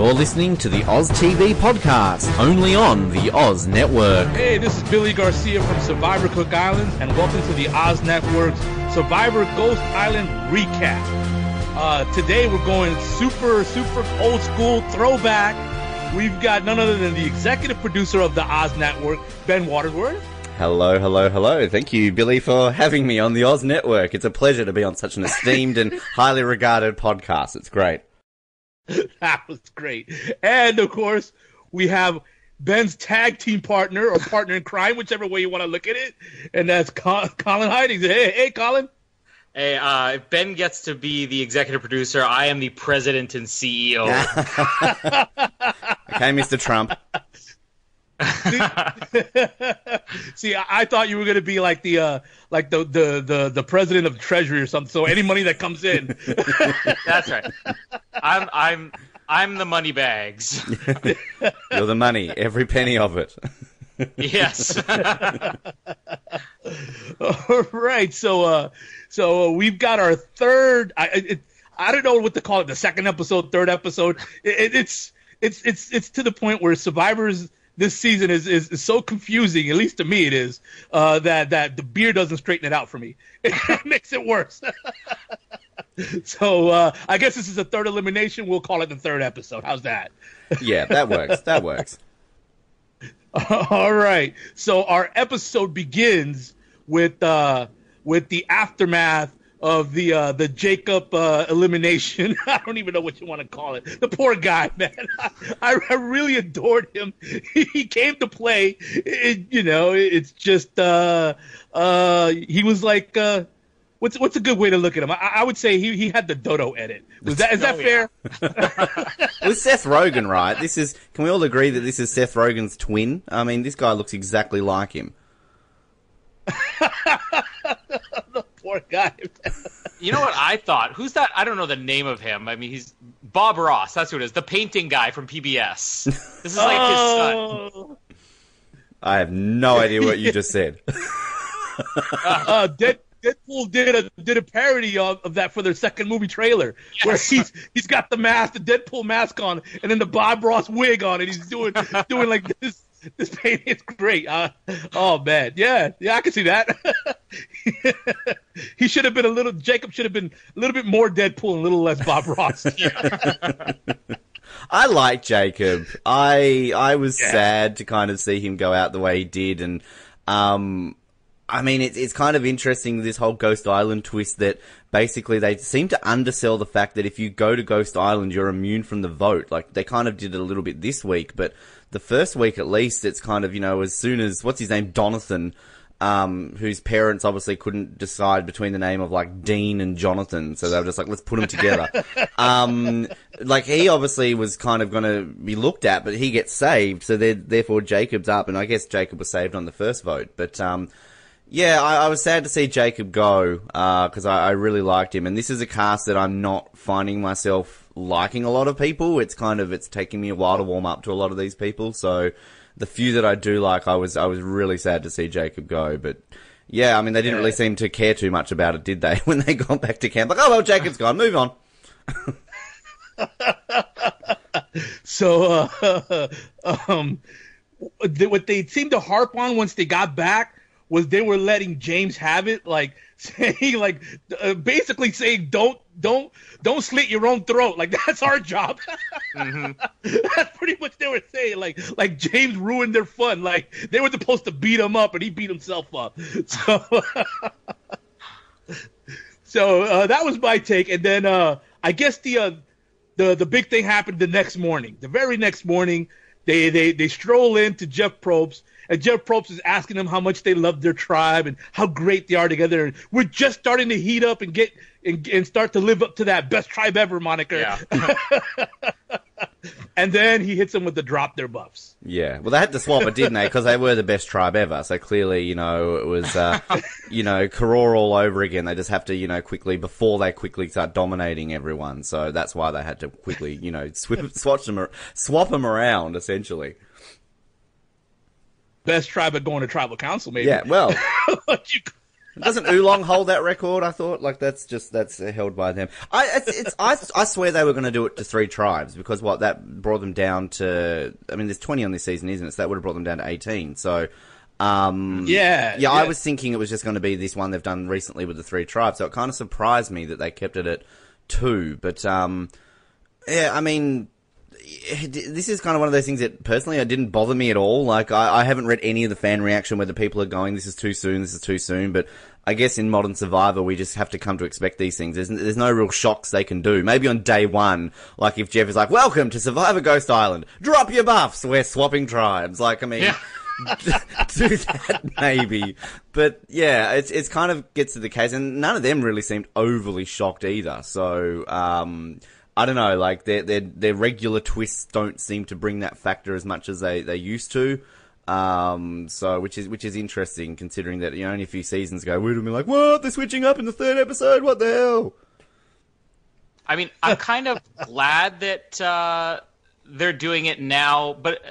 You're listening to the Oz TV podcast, only on the Oz Network. Hey, this is Billy Garcia from Survivor Cook Islands, and welcome to the Oz Network's Survivor Ghost Island recap. Uh, today we're going super, super old school throwback. We've got none other than the executive producer of the Oz Network, Ben Waterworth. Hello, hello, hello. Thank you, Billy, for having me on the Oz Network. It's a pleasure to be on such an esteemed and highly regarded podcast. It's great. that was great. And of course, we have Ben's tag team partner or partner in crime, whichever way you want to look at it, and that's Colin Hildings. Hey, hey, Colin. Hey, uh, if Ben gets to be the executive producer, I am the president and CEO. okay, Mr. Trump. See, I thought you were going to be like the uh, like the, the the the president of the Treasury or something. So any money that comes in, that's right. I'm I'm I'm the money bags. You're the money, every penny of it. yes. All right. So uh, so we've got our third. I it, I don't know what to call it. The second episode, third episode. It, it's it's it's it's to the point where survivors this season is, is, is, so confusing, at least to me it is, uh, that, that the beer doesn't straighten it out for me. It makes it worse. so uh, I guess this is a third elimination. We'll call it the third episode. How's that? yeah, that works. That works. All right. So our episode begins with uh, with the aftermath of the uh, the Jacob uh, elimination. I don't even know what you want to call it. The poor guy, man. I, I really adored him. He came to play. It, you know, it's just uh, uh, he was like. Uh, What's what's a good way to look at him? I, I, would say he, he had the dodo edit. Was that is that oh, fair? it was Seth Rogen, right? This is. Can we all agree that this is Seth Rogen's twin? I mean, this guy looks exactly like him. Poor guy. you know what I thought? Who's that? I don't know the name of him. I mean, he's Bob Ross. That's who it is. The painting guy from PBS. This is like oh. his son. I have no idea what you just said. uh, Dead, Deadpool did a did a parody of, of that for their second movie trailer, yes. where he's he's got the mask, the Deadpool mask on, and then the Bob Ross wig on, and he's doing doing like this this painting is great. Uh, oh man, yeah, yeah, I can see that. he should have been a little. Jacob should have been a little bit more Deadpool and a little less Bob Ross. I like Jacob. I I was yeah. sad to kind of see him go out the way he did, and um, I mean, it's it's kind of interesting this whole Ghost Island twist that basically they seem to undersell the fact that if you go to Ghost Island, you're immune from the vote. Like they kind of did it a little bit this week, but the first week at least, it's kind of you know as soon as what's his name, Donathan. Um, whose parents obviously couldn't decide between the name of like Dean and Jonathan, so they were just like, let's put them together. um, like he obviously was kind of going to be looked at, but he gets saved, so therefore Jacob's up, and I guess Jacob was saved on the first vote, but um, yeah, I, I, was sad to see Jacob go because uh, I, I, really liked him, and this is a cast that I'm not finding myself liking a lot of people. It's kind of it's taking me a while to warm up to a lot of these people. So the few that I do like, I was I was really sad to see Jacob go, but. Yeah, I mean, they didn't yeah. really seem to care too much about it, did they? When they got back to camp, like, oh well, Jacob's gone, move on. so, uh, um, what they seemed to harp on once they got back was they were letting James have it, like saying, like uh, basically saying, don't, don't, don't slit your own throat. Like that's our job. mm-hmm. That's pretty much they were saying. Like, like James ruined their fun. Like they were supposed to beat him up, and he beat himself up. So, so uh, that was my take. And then uh, I guess the uh, the the big thing happened the next morning. The very next morning, they they they stroll into Jeff Probst and Jeff Probst is asking them how much they love their tribe and how great they are together. And we're just starting to heat up and get and, and start to live up to that best tribe ever moniker. Yeah. and then he hits them with the drop their buffs. Yeah, well, they had to swap it, didn't they? Because they were the best tribe ever. So clearly, you know, it was, uh, you know, Koror all over again. They just have to, you know, quickly before they quickly start dominating everyone. So that's why they had to quickly, you know, switch them, swap them around essentially best tribe at going to tribal council, maybe. Yeah, well, Doesn't Ulong hold that record? I thought like that's just that's held by them. I it's, it's I I swear they were going to do it to three tribes because what that brought them down to. I mean, there's 20 on this season, isn't it? So that would have brought them down to 18. So. Um, Yeah, yeah, I was thinking it was just going to be this one they've done recently with the three tribes, so it kind of surprised me that they kept it at two. But um, yeah, I mean, this is kind of one of those things that personally it didn't bother me at all. Like I, I haven't read any of the fan reaction where the people are going, "This is too soon. This is too soon." But I guess in Modern Survivor, we just have to come to expect these things. There's, there's no real shocks they can do. Maybe on day one, like if Jeff is like, "Welcome to Survivor Ghost Island. Drop your buffs. We're swapping tribes." Like I mean. Yeah. do that maybe, but yeah, it's it's kind of gets to the case, and none of them really seemed overly shocked either. So um, I don't know, like their their their regular twists don't seem to bring that factor as much as they they used to. Um, so which is which is interesting considering that you know only a few seasons ago we'd have been like, what? They're switching up in the third episode. What the hell? I mean, I'm kind of glad that uh, they're doing it now, but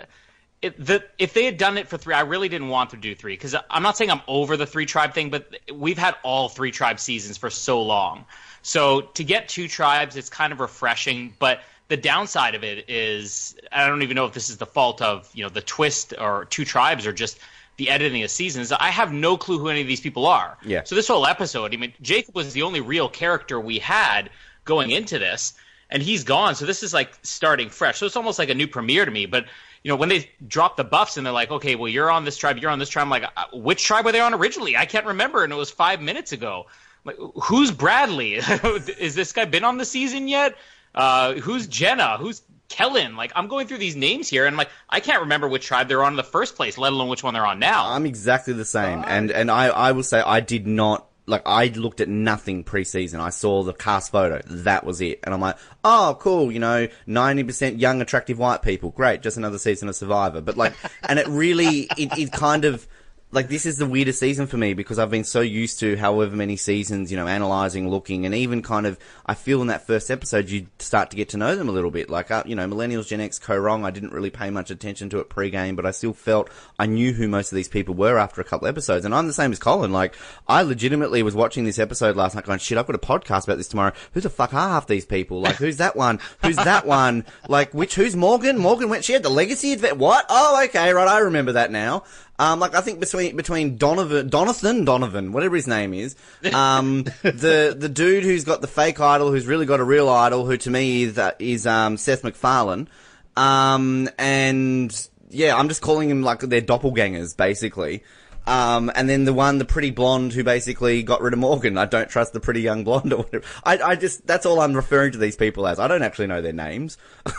it, the, if they had done it for three, I really didn't want to do three because I'm not saying I'm over the three tribe thing, but we've had all three tribe seasons for so long. So to get two tribes, it's kind of refreshing, but the downside of it is I don't even know if this is the fault of you know the twist or two tribes or just the editing of seasons. I have no clue who any of these people are. Yeah. So this whole episode, I mean, Jacob was the only real character we had going into this, and he's gone. So this is like starting fresh. So it's almost like a new premiere to me. But you know, when they drop the buffs and they're like, okay, well, you're on this tribe, you're on this tribe. I'm like, uh, which tribe were they on originally? I can't remember, and it was five minutes ago. Like, who's Bradley? is this guy been on the season yet? Uh, who's Jenna? Who's Kellen? Like, I'm going through these names here, and like, I can't remember which tribe they're on in the first place, let alone which one they're on now. I'm exactly the same, and and I I will say I did not like I looked at nothing preseason. I saw the cast photo, that was it, and I'm like, oh, cool, you know, ninety percent young, attractive white people, great, just another season of Survivor. But like, and it really, it, it kind of. Like this is the weirdest season for me because I've been so used to however many seasons, you know, analyzing, looking, and even kind of, I feel in that first episode you start to get to know them a little bit. Like, uh, you know, Millennials, Gen X, Kaôh Rōng, I didn't really pay much attention to it pre-game, but I still felt I knew who most of these people were after a couple episodes. And I'm the same as Colin. Like, I legitimately was watching this episode last night going, shit, I've got a podcast about this tomorrow. Who the fuck are half these people? Like, who's that one? Who's that one? Like, which, who's Morgan? Morgan went, she had the legacy advent. What? Oh, okay, right, I remember that now. Um, like I think between between Donovan, Donathan, Donovan, whatever his name is, um, the the dude who's got the fake idol, who's really got a real idol, who to me is uh, is um, Seth MacFarlane, um, and yeah, I'm just calling him like their doppelgangers, basically. Um, and then the one, the pretty blonde who basically got rid of Morgan. I don't trust the pretty young blonde or whatever. I, I just, that's all I'm referring to these people as. I don't actually know their names.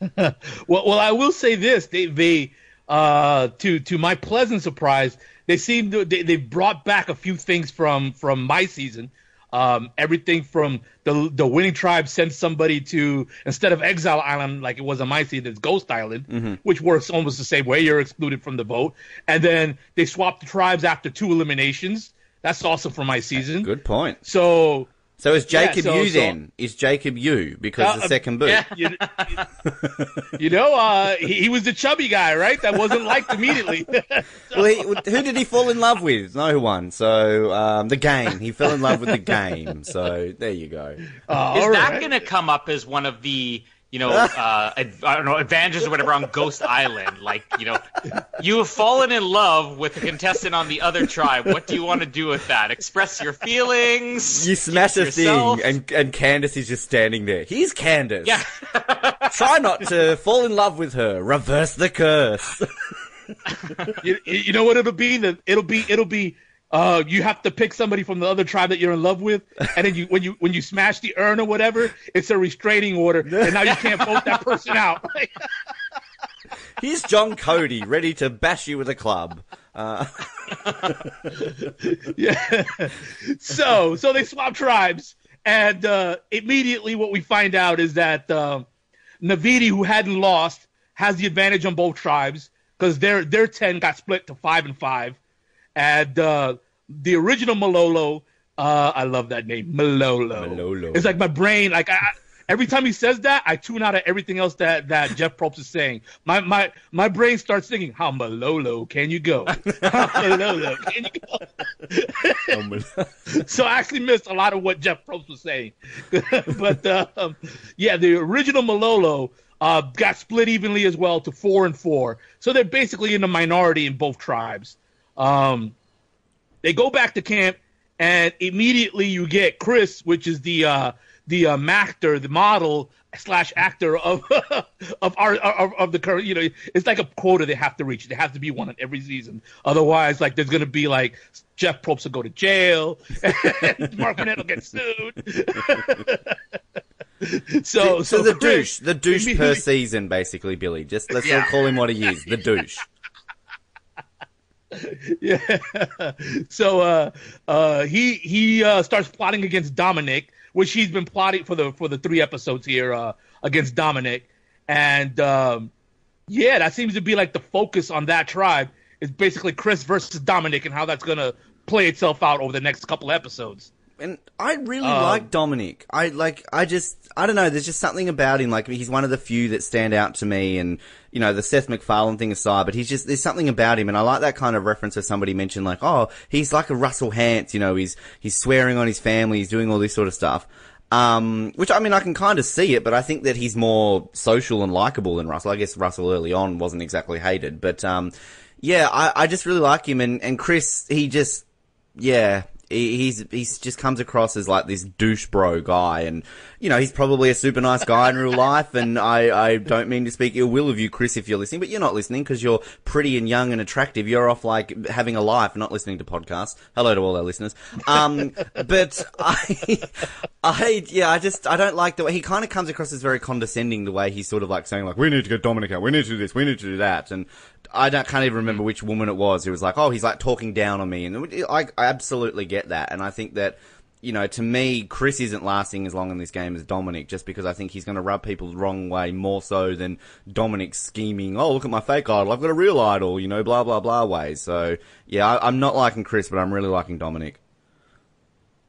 Well, well, I will say this: they, they uh, to to my pleasant surprise, they seem to they, they brought back a few things from from my season. Um, everything from the the winning tribe sent somebody to instead of Exile Island like it was on my season, it's Ghost Island, which works almost the same way. You're excluded from the vote, and then they swapped the tribes after two eliminations. That's also from my season. Good point. So So is Yeah, Jacob so- you so- then? Is Jacob you because Uh, the second boot? yeah. you, you know, uh, he, he was the chubby guy, right? That wasn't liked immediately. Well, he, who did he fall in love with? No one. So um, the game. He fell in love with the game. So there you go. Uh, Is that right. going to come up as one of the you know uh, I don't know advantages or whatever on Ghost Island? Like you know, you have fallen in love with a contestant on the other tribe. What do you want to do with that? Express your feelings. You smash a yourself. thing, and and Candace is just standing there. He's Candace. Yeah. Try not to fall in love with her. Reverse the curse. You, you know what it'll be? It'll be it'll be uh, you have to pick somebody from the other tribe that you're in love with, and then you when you when you smash the urn or whatever, it's a restraining order, and now you can't vote that person out. Here's John Cody, ready to bash you with a club. Uh, yeah. So so they swap tribes, and uh, immediately what we find out is that um, Naviti, who hadn't lost, has the advantage on both tribes because their their ten got split to five and five, and uh, the original Malolo. Uh, I love that name, Malolo. Malolo. It's like my brain. Like I, every time he says that, I tune out of everything else that, that Jeff Probst is saying. My my my brain starts thinking, "How Malolo can you go? How Malolo can you go?" so I actually missed a lot of what Jeff Probst was saying. but um, yeah, the original Malolo uh, got split evenly as well to four and four. So they're basically in the minority in both tribes. Um, they go back to camp, and immediately you get Chris, which is the uh, the uh, actor, the model slash actor of of our of, of the current. You know, it's like a quota they have to reach. They have to be one in every season. Otherwise, like there's gonna be like Jeff Probst will go to jail, Mark Burnett will get sued. so, so, so the Chris, douche, the douche per season, basically, Billy. Just let's all call him what he is, the douche. yeah. So uh, uh, he he uh, starts plotting against Dominic, which he's been plotting for the for the three episodes here uh, against Dominic, and um, yeah, that seems to be like the focus on that tribe is basically Chris versus Dominic and how that's gonna play itself out over the next couple episodes. And I really um, like Dominic. I like. I just. I don't know. There's just something about him. Like he's one of the few that stand out to me. And you know, the Seth MacFarlane thing aside, but he's just there's something about him, and I like that kind of reference where somebody mentioned like, oh, he's like a Russell Hantz. You know, he's he's swearing on his family. He's doing all this sort of stuff. Um, which I mean, I can kind of see it, but I think that he's more social and likable than Russell. I guess Russell early on wasn't exactly hated, but um, yeah, I, I just really like him, and and Chris, he just yeah, he's he's just comes across as like this douche bro guy, and you know he's probably a super nice guy in real life. And I I don't mean to speak ill will of you, Chris, if you're listening, but you're not listening because you're pretty and young and attractive. You're off like having a life, not listening to podcasts. Hello to all our listeners. Um, but I I yeah, I just I don't like the way he kind of comes across as very condescending. The way he's sort of like saying like we need to get Dominic out, we need to do this, we need to do that, and I don't, can't even remember mm. which woman it was who was like, oh, he's like talking down on me. And I, I absolutely get that. And I think that, you know, to me, Chris isn't lasting as long in this game as Dominic, just because I think he's going to rub people the wrong way more so than Dominic scheming, oh, look at my fake idol, I've got a real idol, you know, blah, blah, blah ways. So, yeah, I, I'm not liking Chris, but I'm really liking Dominic.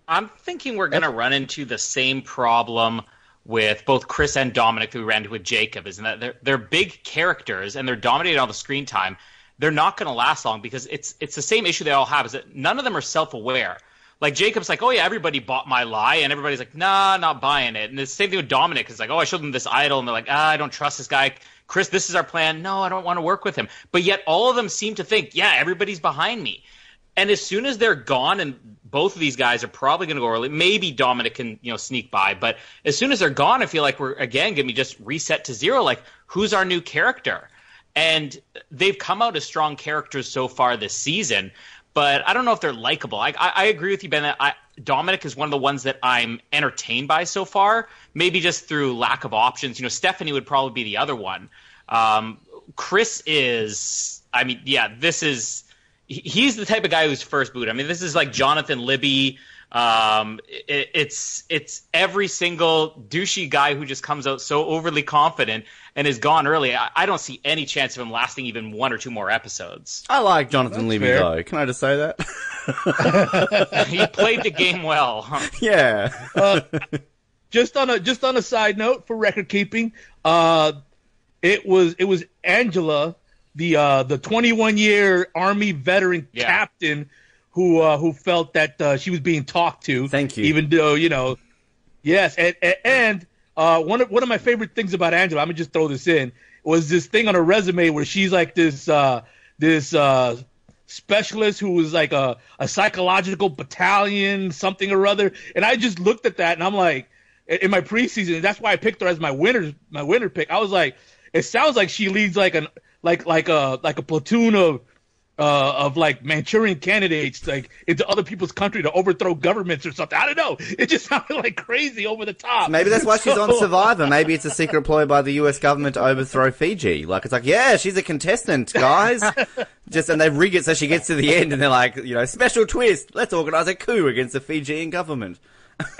I'm thinking we're going to run into the same problem with both Chris and Dominic who ran with Jacob is that they're they're big characters and they're dominating all the screen time. They're not going to last long because it's it's the same issue they all have is that none of them are self aware. Like Jacob's like, oh yeah, everybody bought my lie, and everybody's like, nah, not buying it. And the same thing with Dominic is like, oh, I showed them this idol, and they're like, ah, I don't trust this guy. Chris, this is our plan. No, I don't want to work with him. But yet all of them seem to think, yeah, everybody's behind me. And as soon as they're gone, and both of these guys are probably going to go early, maybe Dominic can you know sneak by, but as soon as they're gone, I feel like we're again going to be just reset to zero. Like, who's our new character? And they've come out as strong characters so far this season, but I don't know if they're likable. I, I, I agree with you, Ben. I, Dominic is one of the ones that I'm entertained by so far. Maybe just through lack of options. You know, Stephanie would probably be the other one. Um, Chris is. I mean, yeah, this is he's the type of guy who's first boot. I mean, this is like Jonathan Libby. Um, it, it's it's every single douchey guy who just comes out so overly confident and is gone early. I, I, don't see any chance of him lasting even one or two more episodes. I like Jonathan Libby though. Can I just say that? he played the game well. Yeah. Uh, just on a just on a side note for record keeping, uh, it was it was Angela the uh, the 21 year Army veteran yeah. captain who uh, who felt that uh, she was being talked to. Thank you. Even though you know, yes, and and uh, one of one of my favorite things about Angela, I'm gonna just throw this in, was this thing on her resume where she's like this uh, this uh, specialist who was like a, a psychological battalion something or other, and I just looked at that and I'm like, in my preseason, that's why I picked her as my winner my winner pick. I was like, it sounds like she leads like an like like a like a platoon of uh, of like Manchurian candidates like into other people's country to overthrow governments or something. I don't know. It just sounded like crazy over the top. Maybe that's why so... she's on Survivor. Maybe it's a secret ploy by the U.S. government to overthrow Fiji. Like it's like, yeah, she's a contestant, guys. just and they rig it so she gets to the end, and they're like, you know, special twist. Let's organize a coup against the Fijian government.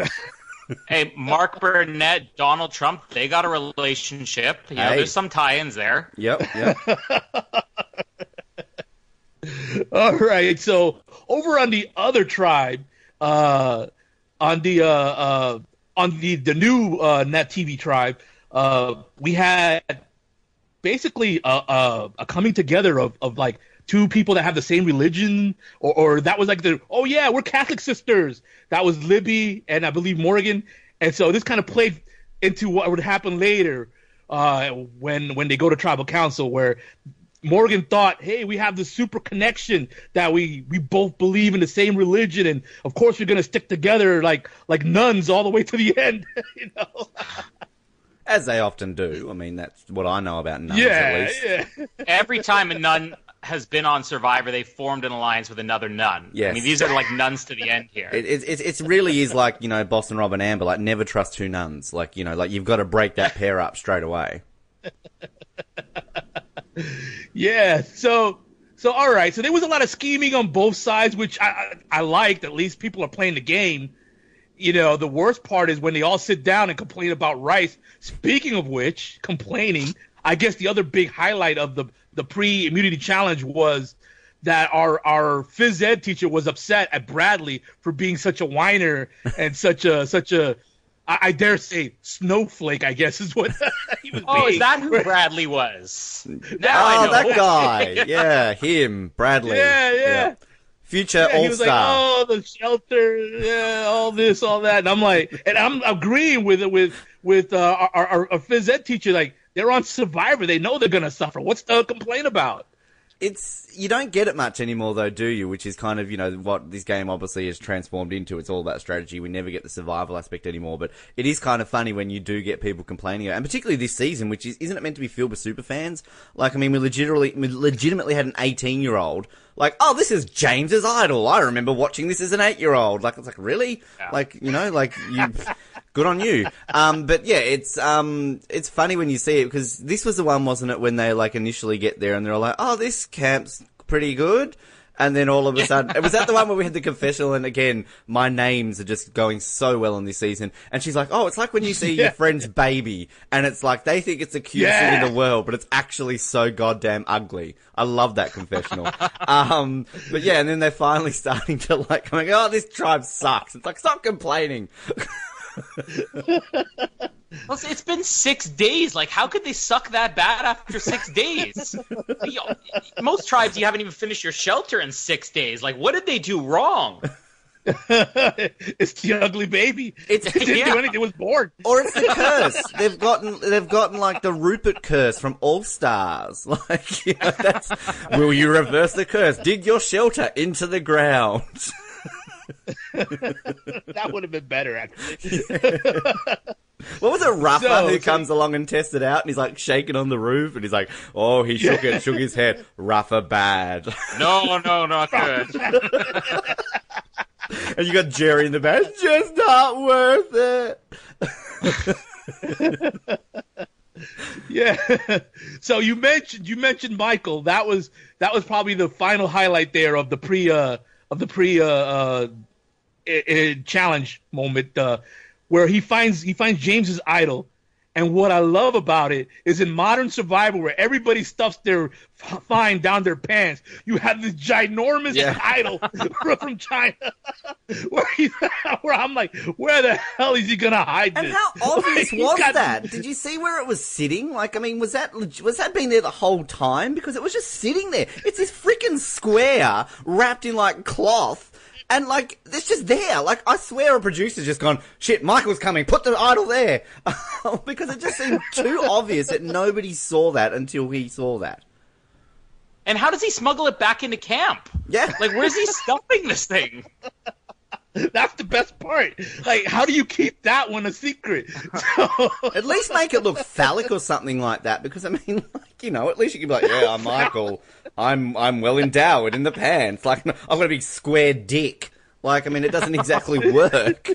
hey, Mark Burnett, Donald Trump, they got a relationship. You know, hey. there's some tie-ins there. Yep, yep. All right. So over on the other tribe, uh, on the uh, uh, on the the new uh, Naviti tribe, uh, we had basically a, a, a coming together of, of like two people that have the same religion, or, or that was like the oh yeah, we're Catholic sisters. That was Libby and I believe Morgan, and so this kind of played into what would happen later uh, when when they go to tribal council, where Morgan thought, "Hey, we have this super connection that we we both believe in the same religion, and of course we're gonna stick together like like nuns all the way to the end." you know. As they often do. I mean, that's what I know about nuns. Yeah, at least. yeah. Every time a nun has been on Survivor, they formed an alliance with another nun. I mean, these are like nuns to the end here. It, it, it, it really is like, you know, Boston Rob and Amber, like never trust two nuns. Like, you know, like you've got to break that pair up straight away. Yeah. So so all right. So there was a lot of scheming on both sides, which I I, I liked. At least people are playing the game. You know, the worst part is when they all sit down and complain about Rice. Speaking of which, complaining, I guess the other big highlight of the the pre immunity challenge was that our our phys ed teacher was upset at Bradley for being such a whiner and such a such a I, I dare say snowflake. I guess is what he was. oh, being. is that who Bradley was? Now I oh, know. that guy. Yeah, him, Bradley. Yeah, yeah. Future Yeah, he All was like, Star. "Oh, the shelter, yeah, all this, all that," and I'm like, and I'm agreeing with it with with uh, our, our, our phys ed teacher. Like, they're on Survivor, they know they're gonna suffer. What's uh, the complaint about? It's you don't get it much anymore though, do you? Which is kind of you know what this game obviously has transformed into. It's all about strategy. We never get the survival aspect anymore, but it is kind of funny when you do get people complaining, and particularly this season, which is isn't it meant to be filled with super fans? Like I mean, we legitimately we legitimately had an eighteen year old like, oh, this is James's idol. I remember watching this as an eight year old. Like it's like really, Yeah. like you know, like you. Good on you. Um, but yeah, it's um, it's funny when you see it because this was the one, wasn't it, when they like initially get there and they're all like, "Oh, this camp's pretty good," and then all of a sudden, it was that the one where we had the confessional? And again, my names are just going so well in this season. And she's like, "Oh, it's like when you see your friend's baby, and it's like they think it's the cutest thing in the world, but it's actually so goddamn ugly." I love that confessional. um, but yeah, and then they're finally starting to like going, "Oh, this tribe sucks." It's like stop complaining. Well, it's- it's been six days. Like, how could they suck that bad after six days? You know, Most tribes, you haven't even finished your shelter in six days. Like, what did they do wrong? it's the ugly baby. It's- it didn't yeah. do anything. It was born. Or it's the curse. They've gotten they've gotten like the Rupert curse from All Stars. Like you know, that's will you reverse the curse? Dig your shelter into the ground. That would have been better, actually. What was it, Ruffer, So- who so- comes along and tests it out, and he's like shaking on the roof, and he's like, "Oh, he shook it, shook his head. Ruffer bad." No, no, not good. and you got Jerry in the back. It's just not worth it. Yeah. so you mentioned you mentioned Michael. That was that was probably the final highlight there of the pre uh of the pre uh, uh i- i- challenge moment uh where he finds he finds James's idol. And what I love about it is in modern survival where everybody stuffs their f- fine down their pants, you have this ginormous Yeah. idol from China. where, he, where I'm like, where the hell is he gonna hide And this? And how obvious He's was got- that? Did you see where it was sitting? Like, I mean, was that was that been there the whole time? Because it was just sitting there. It's this freaking square wrapped in like cloth. And like, it's just there. Like, I swear a producer's just gone, shit, Michael's coming, put the idol there. because it just seemed too obvious that nobody saw that until he saw that. And how does he smuggle it back into camp? Yeah. Like, where's he stuffing this thing? That's the best part. Like, how do you keep that one a secret? So, At least make it look phallic or something like that, because I mean, like you know, at least you can be like, yeah, I'm Michael. I'm I'm well endowed in the pants. Like I'm gonna be square dick. Like I mean, it doesn't exactly work.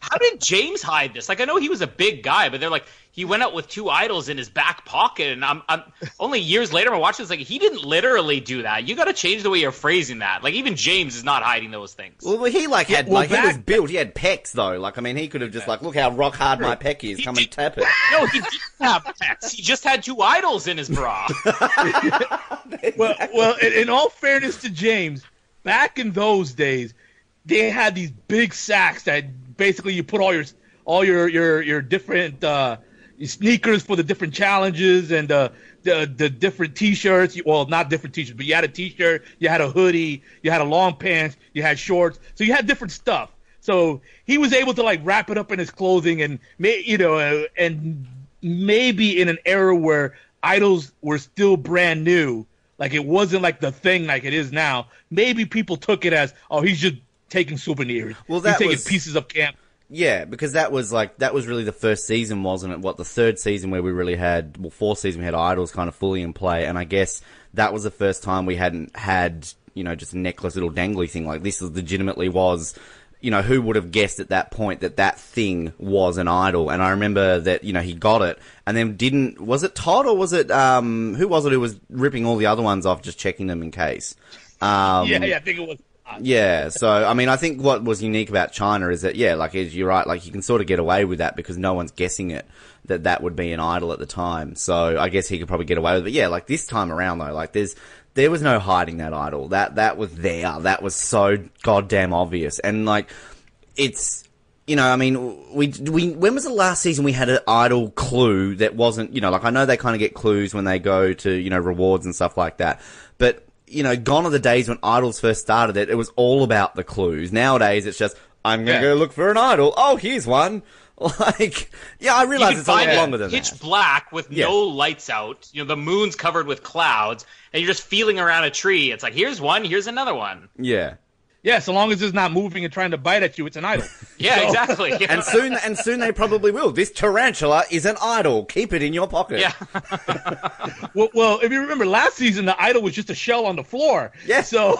How did James hide this? Like, I know he was a big guy, but they're like, he went out with two idols in his back pocket, and I'm, I'm only years later, I'm watching this, like, he didn't literally do that. You got to change the way you're phrasing that. Like, even James is not hiding those things. Well, he like had well, like he was built. He had pecs though. Like I mean, he could have just like, look how rock hard my pec is. Come and tap it. No, he didn't have pets. He just had two idols in his bra. well, well, in, in all fairness to James, back in those days, they had these big sacks that basically you put all your all your your your different uh, sneakers for the different challenges and uh, the the different T-shirts. Well, not different T-shirts, but you had a T-shirt, you had a hoodie, you had a long pants, you had shorts. So you had different stuff. So he was able to like wrap it up in his clothing and may you know uh, and maybe in an era where idols were still brand new, like it wasn't like the thing like it is now. Maybe people took it as oh he's just taking souvenirs. Well, that he's taking was- pieces of camp. Yeah, because that was like that was really the first season, wasn't it? What the third season where we really had well, fourth season we had idols kind of fully in play, and I guess that was the first time we hadn't had you know just a necklace little dangly thing like this. Legitimately was, you know, who would have guessed at that point that that thing was an idol? And I remember that you know he got it, and then didn't. Was it Todd or was it um who was it who was ripping all the other ones off, just checking them in case? Um, yeah, yeah, I think it was. Yeah, so I mean, I think what was unique about China is that yeah, like as you're right, like you can sort of get away with that because no one's guessing it that that would be an idol at the time. So I guess he could probably get away with it. But yeah, like this time around though, like there's there was no hiding that idol. That that was there. That was so goddamn obvious. And like it's you know, I mean, we we when was the last season we had an idol clue that wasn't, you know, like I know they kind of get clues when they go to, you know, rewards and stuff like that. But, you know, gone are the days when idols first started it, it was all about the clues. Nowadays it's just I'm going to Yeah. go look for an idol. Oh, here's one. Like, yeah, I realize it's a lot longer than pitch that. black with Yeah. no lights out. You know, the moon's covered with clouds, and you're just feeling around a tree. It's like, here's one, here's another one. Yeah. Yeah, so long as it's not moving and trying to bite at you, it's an idol. Yeah, So- exactly. Yeah. And soon, and soon they probably will. This tarantula is an idol. Keep it in your pocket. yeah. Well, well, if you remember last season, the idol was just a shell on the floor. Yeah. So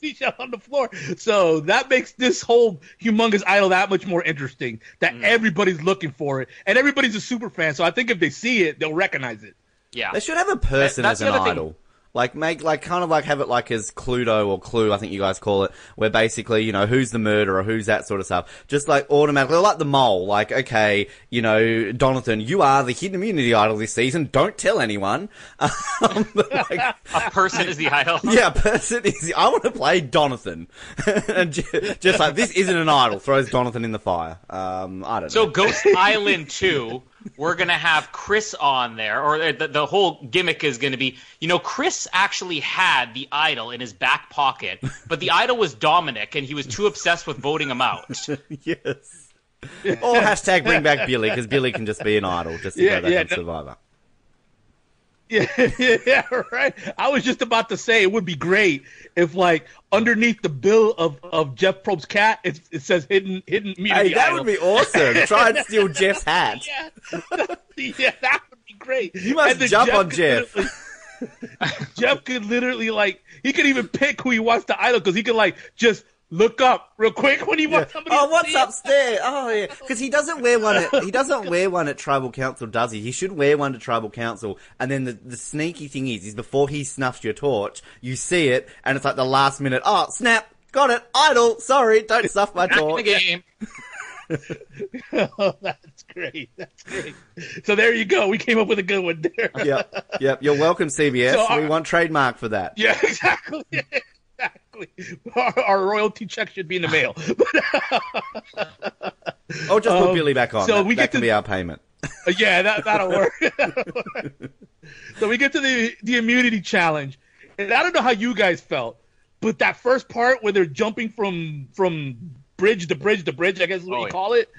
seashell on the floor. So that makes this whole humongous idol that much more interesting. That mm. everybody's looking for it, and everybody's a super fan. So I think if they see it, they'll recognize it. yeah. They should have a person That- that's as an idol. thing. Like make like kind of like have it like as Cluedo or Clue, I think you guys call it, where basically you know who's the murderer, who's that sort of stuff. Just like automatically, like the mole. Like okay, you know Donathan, you are the hidden immunity idol this season. Don't tell anyone. Um, like, a person is the idol. yeah, person is. I want to play Donathan, and ju- just like this isn't an idol. Throws Donathan in the fire. Um, I don't know. So know. Ghost Island 2, we're going to have Chris on there, or the, the whole gimmick is going to be, you know, Chris actually had the idol in his back pocket, but the idol was Dominic, and he was too obsessed with voting him out. yes. Or hashtag bring back Billy because Billy can just be an idol just to Yeah, go back yeah, on no- Survivor. Yeah, yeah, right. I was just about to say it would be great if, like, underneath the bill of, of Jeff Probst's cat, it, it says hidden hidden. Hey, that idol. would be awesome. Try and steal Jeff's hat. Yeah, yeah, that would be great. You must jump on Jeff. Jeff could literally like he could even pick who he wants to idol because he could like just look up real quick when he wants somebody. Oh, what's upstairs? Oh, yeah, because he doesn't wear one. At, he doesn't wear one at tribal council, does he? He should wear one to tribal council. And then the, the sneaky thing is, is before he snuffs your torch, you see it, and it's like the last minute. Oh, snap! Got it. Idol. Sorry, don't snuff my the torch. game. oh, that's great. That's great. So there you go. We came up with a good one there. Yep, yep. You're welcome, CBS. So I- we want trademark for that. Yeah, exactly. Exactly. Our, our royalty check should be in the mail. Or just put Um, Billy back on. so that we that get can to- be our payment. yeah, that that'll work. so we get to the the immunity challenge, and I don't know how you guys felt, but that first part where they're jumping from from bridge to bridge to bridge, I guess is what Oh, you yeah. call it.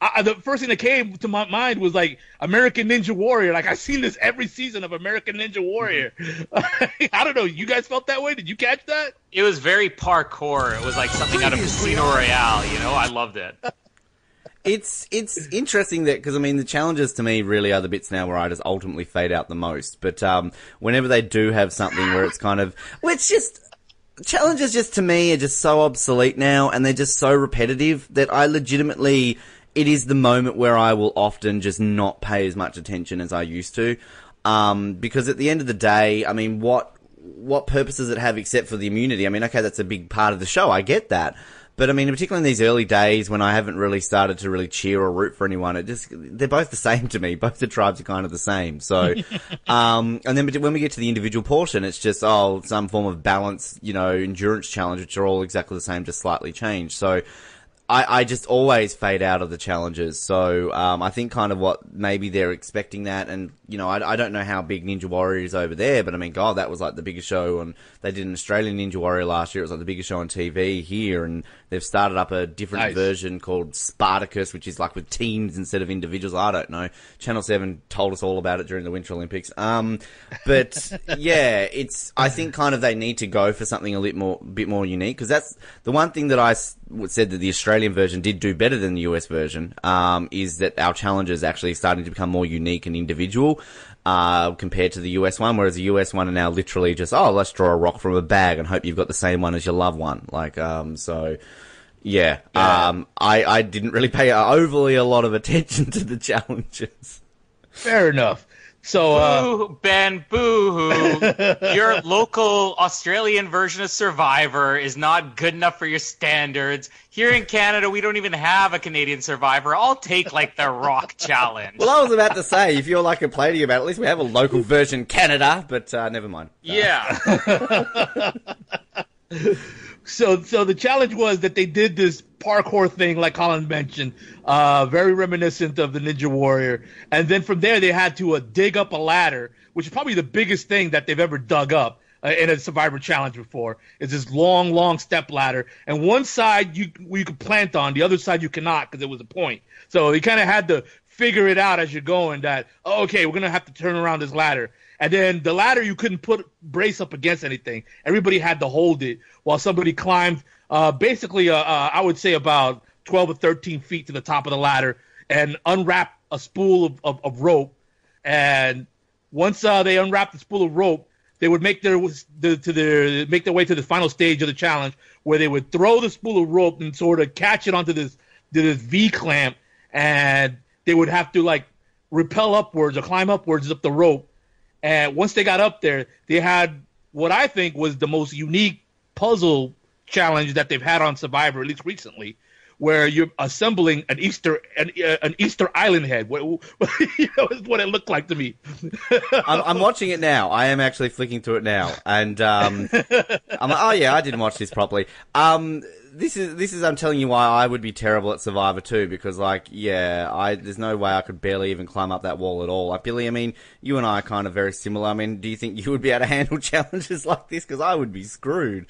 I, I- the first thing that came to my mind was like American Ninja Warrior. Like I've seen this every season of American Ninja Warrior. I don't know. You guys felt that way? Did you catch that? It was very parkour. It was like something out of Casino Royale, you know? I loved it. It's it's interesting that because I mean the challenges to me really are the bits now where I just ultimately fade out the most. But um, whenever they do have something where it's kind of, well, it's just challenges just to me are just so obsolete now, and they're just so repetitive that I legitimately it is the moment where I will often just not pay as much attention as I used to. Um, because at the end of the day, I mean, what what purpose does it have except for the immunity? I mean, okay, that's a big part of the show. I get that. But I mean, particularly in these early days when I haven't really started to really cheer or root for anyone, it just, they're both the same to me. Both the tribes are kind of the same. So, um, and then when we get to the individual portion, it's just, oh, some form of balance, you know, endurance challenge, which are all exactly the same, just slightly changed. So, I, I just always fade out of the challenges. So um, I think kind of what maybe they're expecting that, and you know I, I don't know how big Ninja Warrior is over there, but I mean God, that was like the biggest show, and they did an Australian Ninja Warrior last year. It was like the biggest show on TV here, and they've started up a different Nice. version called Spartacus, which is like with teams instead of individuals. I don't know. Channel Seven told us all about it during the Winter Olympics. Um, but yeah, it's I think kind of they need to go for something a little more, bit more unique because that's the one thing that I said that the Australian version did do better than the US version. Um, is that our challenges actually starting to become more unique and individual. Uh, compared to the US one, whereas the US one are now literally just, oh, let's draw a rock from a bag and hope you've got the same one as your loved one. Like, um, so, yeah. Yeah. Um, I, I didn't really pay overly a lot of attention to the challenges. Fair enough. So uh, Boo, Ben, boo your local Australian version of Survivor is not good enough for your standards. Here in Canada, we don't even have a Canadian Survivor. I'll take like the Rock Challenge. Well, I was about to say, if you're like complaining about it, at least we have a local version Canada, but uh, never mind. yeah. so so the challenge was that they did this parkour thing like colin mentioned uh very reminiscent of the ninja warrior. And then from there they had to uh, dig up a ladder which is probably the biggest thing that they've ever dug up uh, in a survivor challenge before is this long long step ladder. And one side you you could plant on the other side you cannot because it was a point. So you kind of had to figure it out as you're going that oh, okay we're gonna have to turn around this ladder and then the ladder you couldn't put brace up against anything. Everybody had to hold it while somebody climbed uh, basically uh, uh, I would say about 12 or 13 feet to the top of the ladder and unwrap a spool of, of, of rope. And once uh, they unwrapped the spool of rope, they would make their the, to their make their way to the final stage of the challenge where they would throw the spool of rope and sort of catch it onto this to this V clamp and they would have to like repel upwards or climb upwards up the rope and once they got up there, they had what I think was the most unique puzzle challenge that they've had on Survivor, at least recently, where you're assembling an Easter an, uh, an Easter Island head. What, is what it looked like to me. I'm, I'm watching it now. I am actually flicking through it now, and um, I'm like, oh yeah, I didn't watch this properly. Um, this is this is I'm telling you why I would be terrible at Survivor too, because like yeah, I there's no way I could barely even climb up that wall at all. Like Billy, I mean, you and I are kind of very similar. I mean, do you think you would be able to handle challenges like this? Because I would be screwed.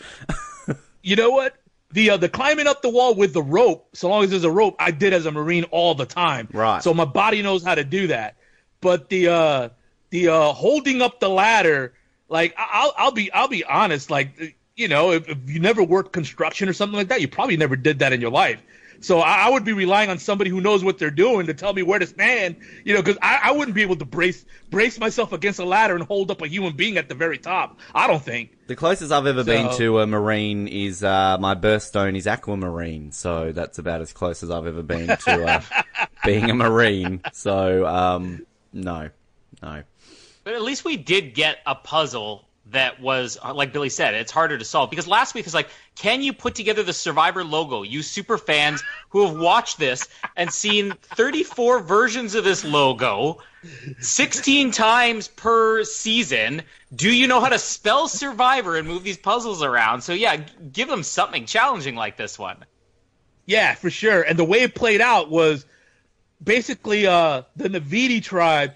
you know what? The uh, the climbing up the wall with the rope, so long as there's a rope, I did as a marine all the time. Right. So my body knows how to do that. But the uh, the uh, holding up the ladder, like I- I'll I'll be I'll be honest, like you know, if, if you never worked construction or something like that, you probably never did that in your life. So I, I would be relying on somebody who knows what they're doing to tell me where to stand, you know, because I, I wouldn't be able to brace brace myself against a ladder and hold up a human being at the very top. I don't think. The closest I've ever been to a marine is uh, my birthstone is aquamarine, so that's about as close as I've ever been to uh, being a marine. So um, no, no. But at least we did get a puzzle that was, uh, like Billy said, it's harder to solve. Because last week is like, can you put together the Survivor logo? You super fans who have watched this and seen 34 versions of this logo 16 times per season. Do you know how to spell Survivor and move these puzzles around? So, yeah, give them something challenging like this one. Yeah, for sure. And the way it played out was basically uh, the Naviti tribe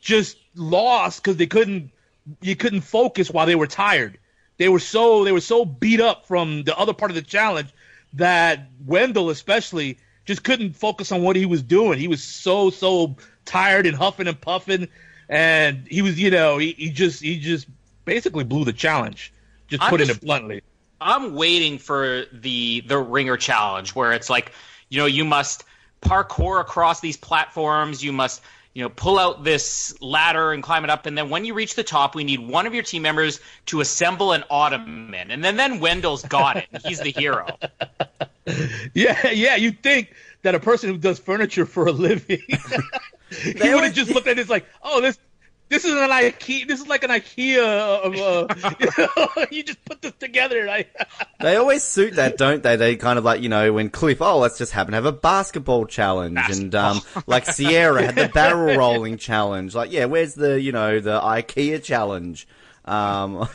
just lost because they couldn't you couldn't focus while they were tired. They were so they were so beat up from the other part of the challenge that Wendell especially just couldn't focus on what he was doing. He was so so tired and huffing and puffing, and he was you know he, he just he just basically blew the challenge. Just I'm putting just- it bluntly. I'm waiting for the the ringer challenge where it's like, you know, you must parkour across these platforms, you must, you know, pull out this ladder and climb it up, and then when you reach the top, we need one of your team members to assemble an ottoman, and then then Wendell's got it, and he's the hero. Yeah, yeah. You think that a person who does furniture for a living, he would have just looked at this like, oh, this, this is an IKEA. This is like an IKEA. Of, uh, you, know, you just put this together. I, They always suit that, don't they? They kind of like, you know, when Cliff, oh, let's just happen to have a basketball challenge. And, um, like Sierra had the barrel rolling challenge. Like, yeah, where's the, you know, the IKEA challenge? Um,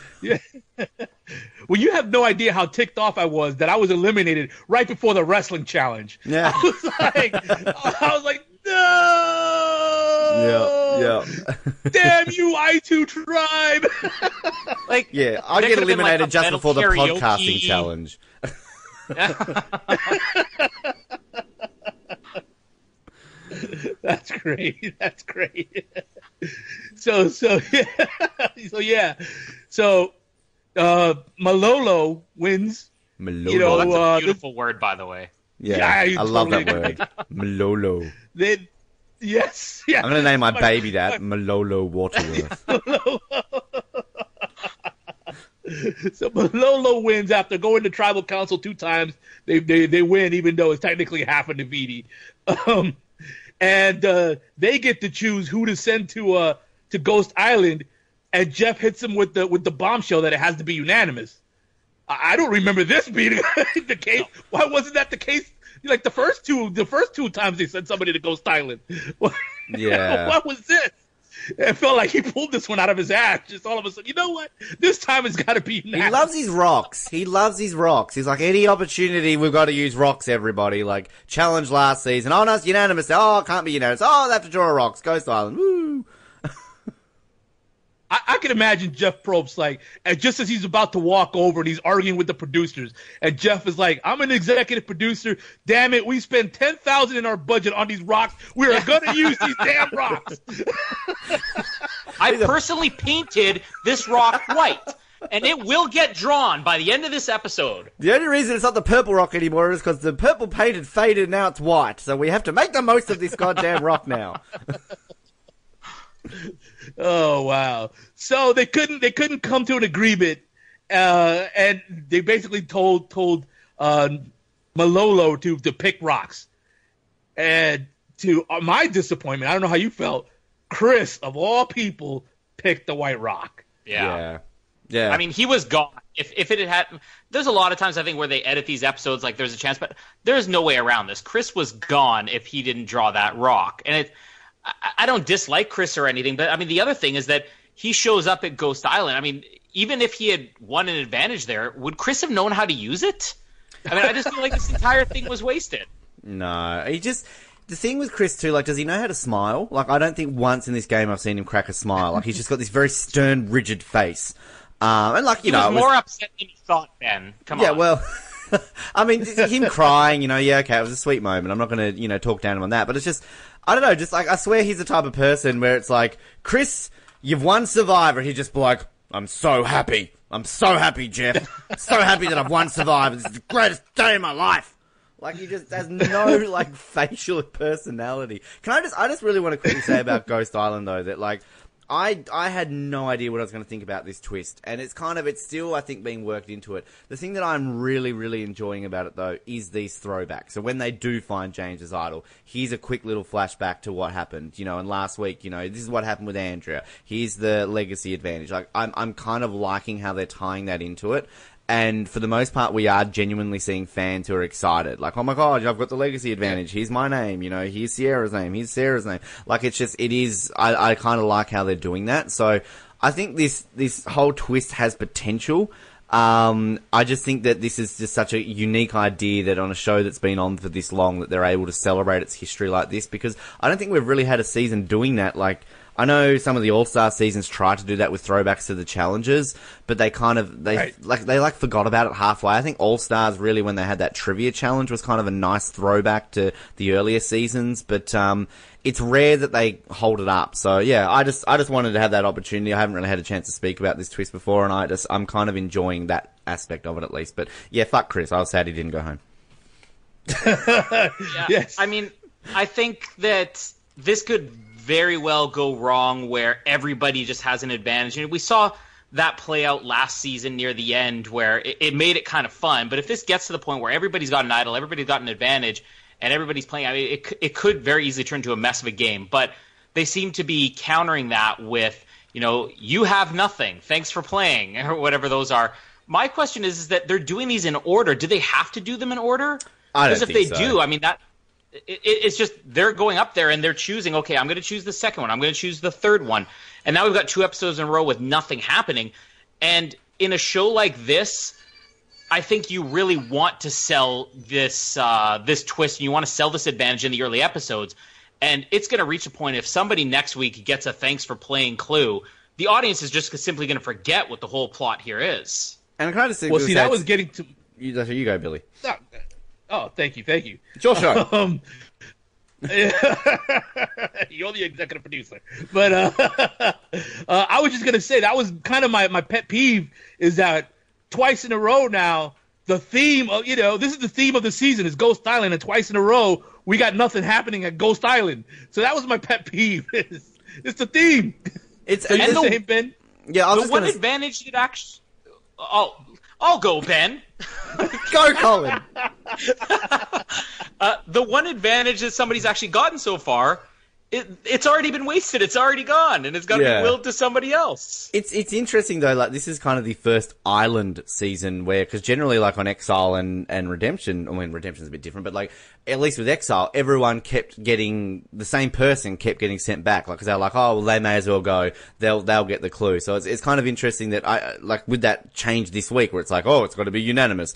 Well, you have no idea how ticked off I was that I was eliminated right before the wrestling challenge. Yeah. I was like, I was like, no. yeah. Damn you, I two tribe. Like, Yeah, I There get could've like, eliminated just metal before the podcasting challenge. That's great. That's great. so so yeah. so yeah. So uh Malolo wins. Malolo. You know, that's uh, a beautiful word, by the way. yeah, Yeah, I you love that totally word. Malolo. Then yes, yeah. I'm gonna name my baby that Malolo Waterworth. So Malolo wins after going to tribal council two times. They they they win, even though it's technically half a Naviti. Um, and uh, they get to choose who to send to uh to Ghost Island. And Jeff hits him with the with the bombshell that it has to be unanimous. I, I don't remember this being the case. Why wasn't that the case? Like the first two, the first two times they sent somebody to Ghost Island. Yeah. what was this? It felt like he pulled this one out of his ass. Just all of a sudden, you know what? This time it's got to be. He loves his rocks. He loves his rocks. He's like, any opportunity, we've got to use rocks, everybody. Like, challenge last season. Oh, no, it's unanimous. Oh, it can't be unanimous. Oh, they have to draw rocks. Ghost Island. Woo. I, I can imagine Jeff Probst like, and just as he's about to walk over and he's arguing with the producers, and Jeff is like, "I'm an executive producer. Damn it, we spend ten thousand in our budget on these rocks. We are gonna use these damn rocks." I personally painted this rock white, and it will get drawn by the end of this episode. The only reason it's not the purple rock anymore is because the purple painted faded and now it's white. So we have to make the most of this goddamn rock now. Oh wow! So they couldn't they couldn't come to an agreement, uh, and they basically told told uh, Malolo to to pick rocks, and to my disappointment, I don't know how you felt. Chris of all people picked the White Rock. Yeah. Yeah. Yeah. I mean, he was gone. If if it had had, there's a lot of times I think where they edit these episodes, like there's a chance, but there's no way around this. Chris was gone if he didn't draw that rock, and it. I, don't dislike Chris or anything, but I mean the other thing is that he shows up at Ghost Island. I mean, even if he had won an advantage there, would Chris have known how to use it? I mean, I just feel like this entire thing was wasted. No, he just the thing with Chris too. Like, does he know how to smile? Like, I don't think once in this game I've seen him crack a smile. Like, he's just got this very stern, rigid face. Um, and like you He know, was it was- more upset than he thought. Ben, come yeah, on. Yeah, well. I mean, him crying, you know, yeah, okay, it was a sweet moment. I'm not going to, you know, talk down on that, but it's just, I don't know, just like, I swear he's the type of person where it's like, Chris, you've won Survivor. He's just be like, I'm so happy. I'm so happy, Jeff. so happy that I've won Survivor. This is the greatest day of my life. Like he just has no like facial personality. Can I just I just really want to quickly say about Ghost Island though that like I I had no idea what I was going to think about this twist, and it's kind of it's still I think being worked into it. The thing that I'm really really enjoying about it though is these throwbacks. So when they do find James's idol, here's a quick little flashback to what happened. You know, and last week, you know, this is what happened with Andrea. Here's the legacy advantage. Like I'm I'm kind of liking how they're tying that into it. And for the most part, we are genuinely seeing fans who are excited. Like, oh my god, I've got the legacy advantage. Here's my name. You know, here's Sierra's name. Here's Sarah's name. Like, it's just, it is, I, I kind of like how they're doing that. So, I think this, this whole twist has potential. Um, I just think that this is just such a unique idea that on a show that's been on for this long that they're able to celebrate its history like this because I don't think we've really had a season doing that. Like, I know some of the All Star seasons try to do that with throwbacks to the challenges, but they kind of they Right. like they like forgot about it halfway. I think All Stars really when they had that trivia challenge was kind of a nice throwback to the earlier seasons, but um, it's rare that they hold it up. So yeah, I just I just wanted to have that opportunity. I haven't really had a chance to speak about this twist before, and I just I'm kind of enjoying that aspect of it at least. But yeah, fuck Chris. I was sad he didn't go home. Yeah, Yes. I mean, I think that this could very well go wrong where everybody just has an advantage. And we saw that play out last season near the end where it, it made it kind of fun. But if this gets to the point where everybody's got an idol, everybody's got an advantage, and everybody's playing, I mean, it, it could very easily turn into a mess of a game. But they seem to be countering that with, you know, you have nothing. Thanks for playing, or whatever those are. My question is, is that they're doing these in order. Do they have to do them in order? Because if they so. do, I mean that it, it- it's just they're going up there and they're choosing. Okay, I'm going to choose the second one. I'm going to choose the third one. And now we've got two episodes in a row with nothing happening. And in a show like this, I think you really want to sell this uh, this twist, and you want to sell this advantage in the early episodes. And it's going to reach a point if somebody next week gets a thanks for playing Clue, the audience is just simply going to forget what the whole plot here is. And I kind of think Well, see, that was getting to. you, that's where you go, Billy. Oh, thank you, thank you. It's your show. Um, you're the executive producer, but uh, uh, I was just gonna say that was kind of my my pet peeve is that twice in a row now the theme of you know this is the theme of the season is Ghost Island, and twice in a row we got nothing happening at Ghost Island. So that was my pet peeve. it's, it's the theme. It's So and the same, Ben? yeah. I was The just one gonna advantage that actually, I'll I'll go Ben. go, Colin. Uh, the one advantage that somebody's actually gotten so far, it, it's already been wasted. It's already gone, and it's got to Yeah. be willed to somebody else. It's it's interesting though. Like this is kind of the first island season where, because generally, like on Exile and and Redemption, I mean Redemption's a bit different, but like at least with Exile, everyone kept getting the same person kept getting sent back. Like because they're like, oh, well, they may as well go. They'll they'll get the clue. So it's it's kind of interesting that I like with that change this week where it's like, oh, it's got to be unanimous.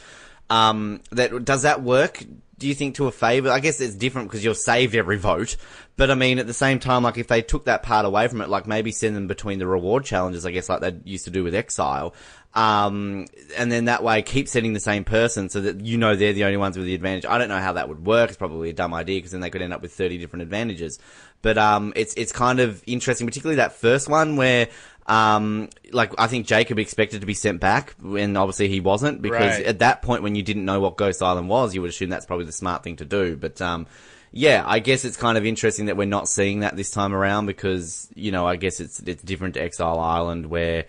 Um, that does that work? Do you think to a favor? I guess it's different because you're saved every vote. But I mean, at the same time, like if they took that part away from it, like maybe send them between the reward challenges, I guess, like they used to do with Exile. Um, and then that way keep sending the same person so that you know they're the only ones with the advantage. I don't know how that would work. It's probably a dumb idea because then they could end up with 30 different advantages. But, um, it's, it's kind of interesting, particularly that first one where, um, like I think Jacob expected to be sent back when obviously he wasn't because Right. at that point when you didn't know what Ghost Island was, you would assume that's probably the smart thing to do. But, um, yeah, I guess it's kind of interesting that we're not seeing that this time around because, you know, I guess it's, it's different to Exile Island where,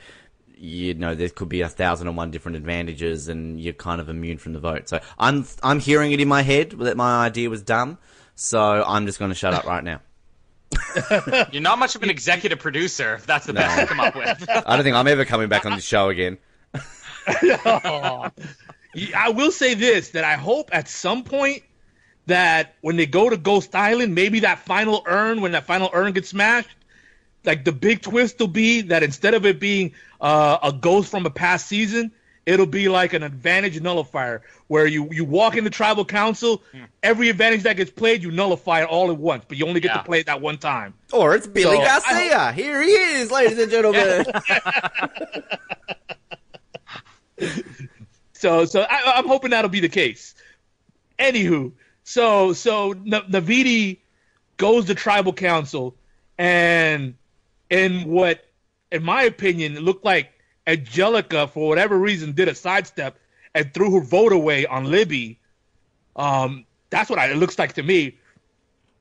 you know, there could be a thousand and one different advantages and you're kind of immune from the vote. So I'm, I'm hearing it in my head that my idea was dumb. So I'm just going to shut up right now. You're not much of an executive producer. If that's the best you come up with. I don't think I'm ever coming back on the show again. Aw. I will say this that I hope at some point that when they go to Ghost Island, maybe that final urn, when that final urn gets smashed, like the big twist will be that instead of it being uh, a ghost from a past season, it'll be like an advantage nullifier where you, you walk in the tribal council, hmm. every advantage that gets played, you nullify it all at once, but you only get Yeah. to play it that one time. Or it's Billy So, I Garcia. Here he is, ladies and gentlemen. So, so I, I'm hoping that'll be the case. Anywho, so so N- Naviti goes to tribal council, and in what, in my opinion, it looked like Angelica for whatever reason did a sidestep and threw her vote away on Libby. Um, that's what I, it looks like to me.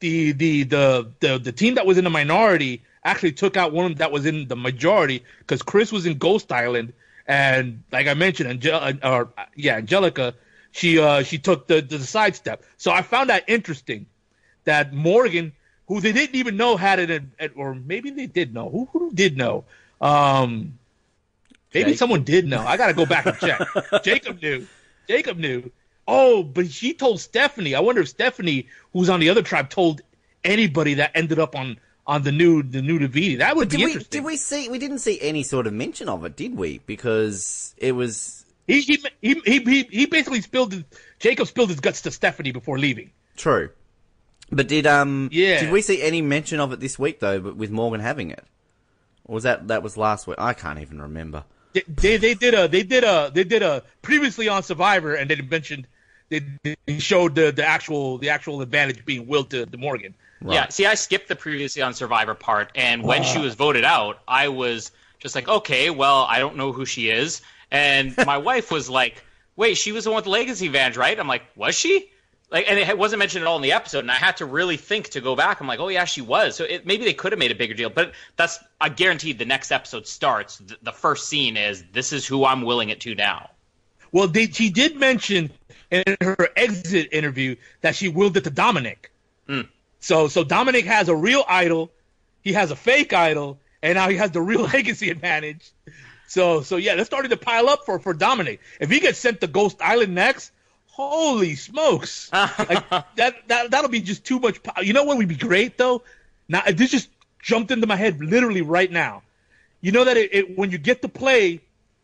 The, the the the the team that was in the minority actually took out one that was in the majority because Chris was in Ghost Island and like I mentioned, Angel- uh, or yeah, Angelica, she uh she took the the sidestep. So I found that interesting that Morgan, who they didn't even know had it, or maybe they did know. Who who did know? Um, maybe Jake. someone did know. I got to go back and check. Jacob knew. Jacob knew. Oh, but she told Stephanie. I wonder if Stephanie, who's on the other tribe, told anybody that ended up on on the new the new Naviti. That would did be we interesting. did we see we didn't see any sort of mention of it, did we? Because it was He he he he, he, he basically spilled his, Jacob spilled his guts to Stephanie before leaving. true. But did um Yeah. did we see any mention of it this week though? But with Morgan having it, or was that that was last week? I can't even remember. They, they they did a they did a they did a previously on Survivor and they mentioned they, they showed the, the actual the actual advantage being willed to, to Morgan. Yeah, see, I skipped the previously on Survivor part, and when she was voted out, I was just like, okay, well, I don't know who she is. And my wife was like, wait, she was the one with the legacy advantage, right? I'm like, was she? Like, and it wasn't mentioned at all in the episode, and I had to really think to go back. I'm like, oh yeah, she was. So it, maybe they could have made a bigger deal, but that's I guaranteed the next episode starts. The, the first scene is this is who I'm willing it to now. Well, they, she did mention in her exit interview that she willed it to Dominic. Hmm. So so Dominic has a real idol, he has a fake idol, and now he has the real legacy advantage. So so yeah, that's starting to pile up for for Dominic. If he gets sent to Ghost Island next, holy smokes! like, that that that'll be just too much. Power. You know what would be great though? Now this just jumped into my head literally right now. You know that it, it when you get to play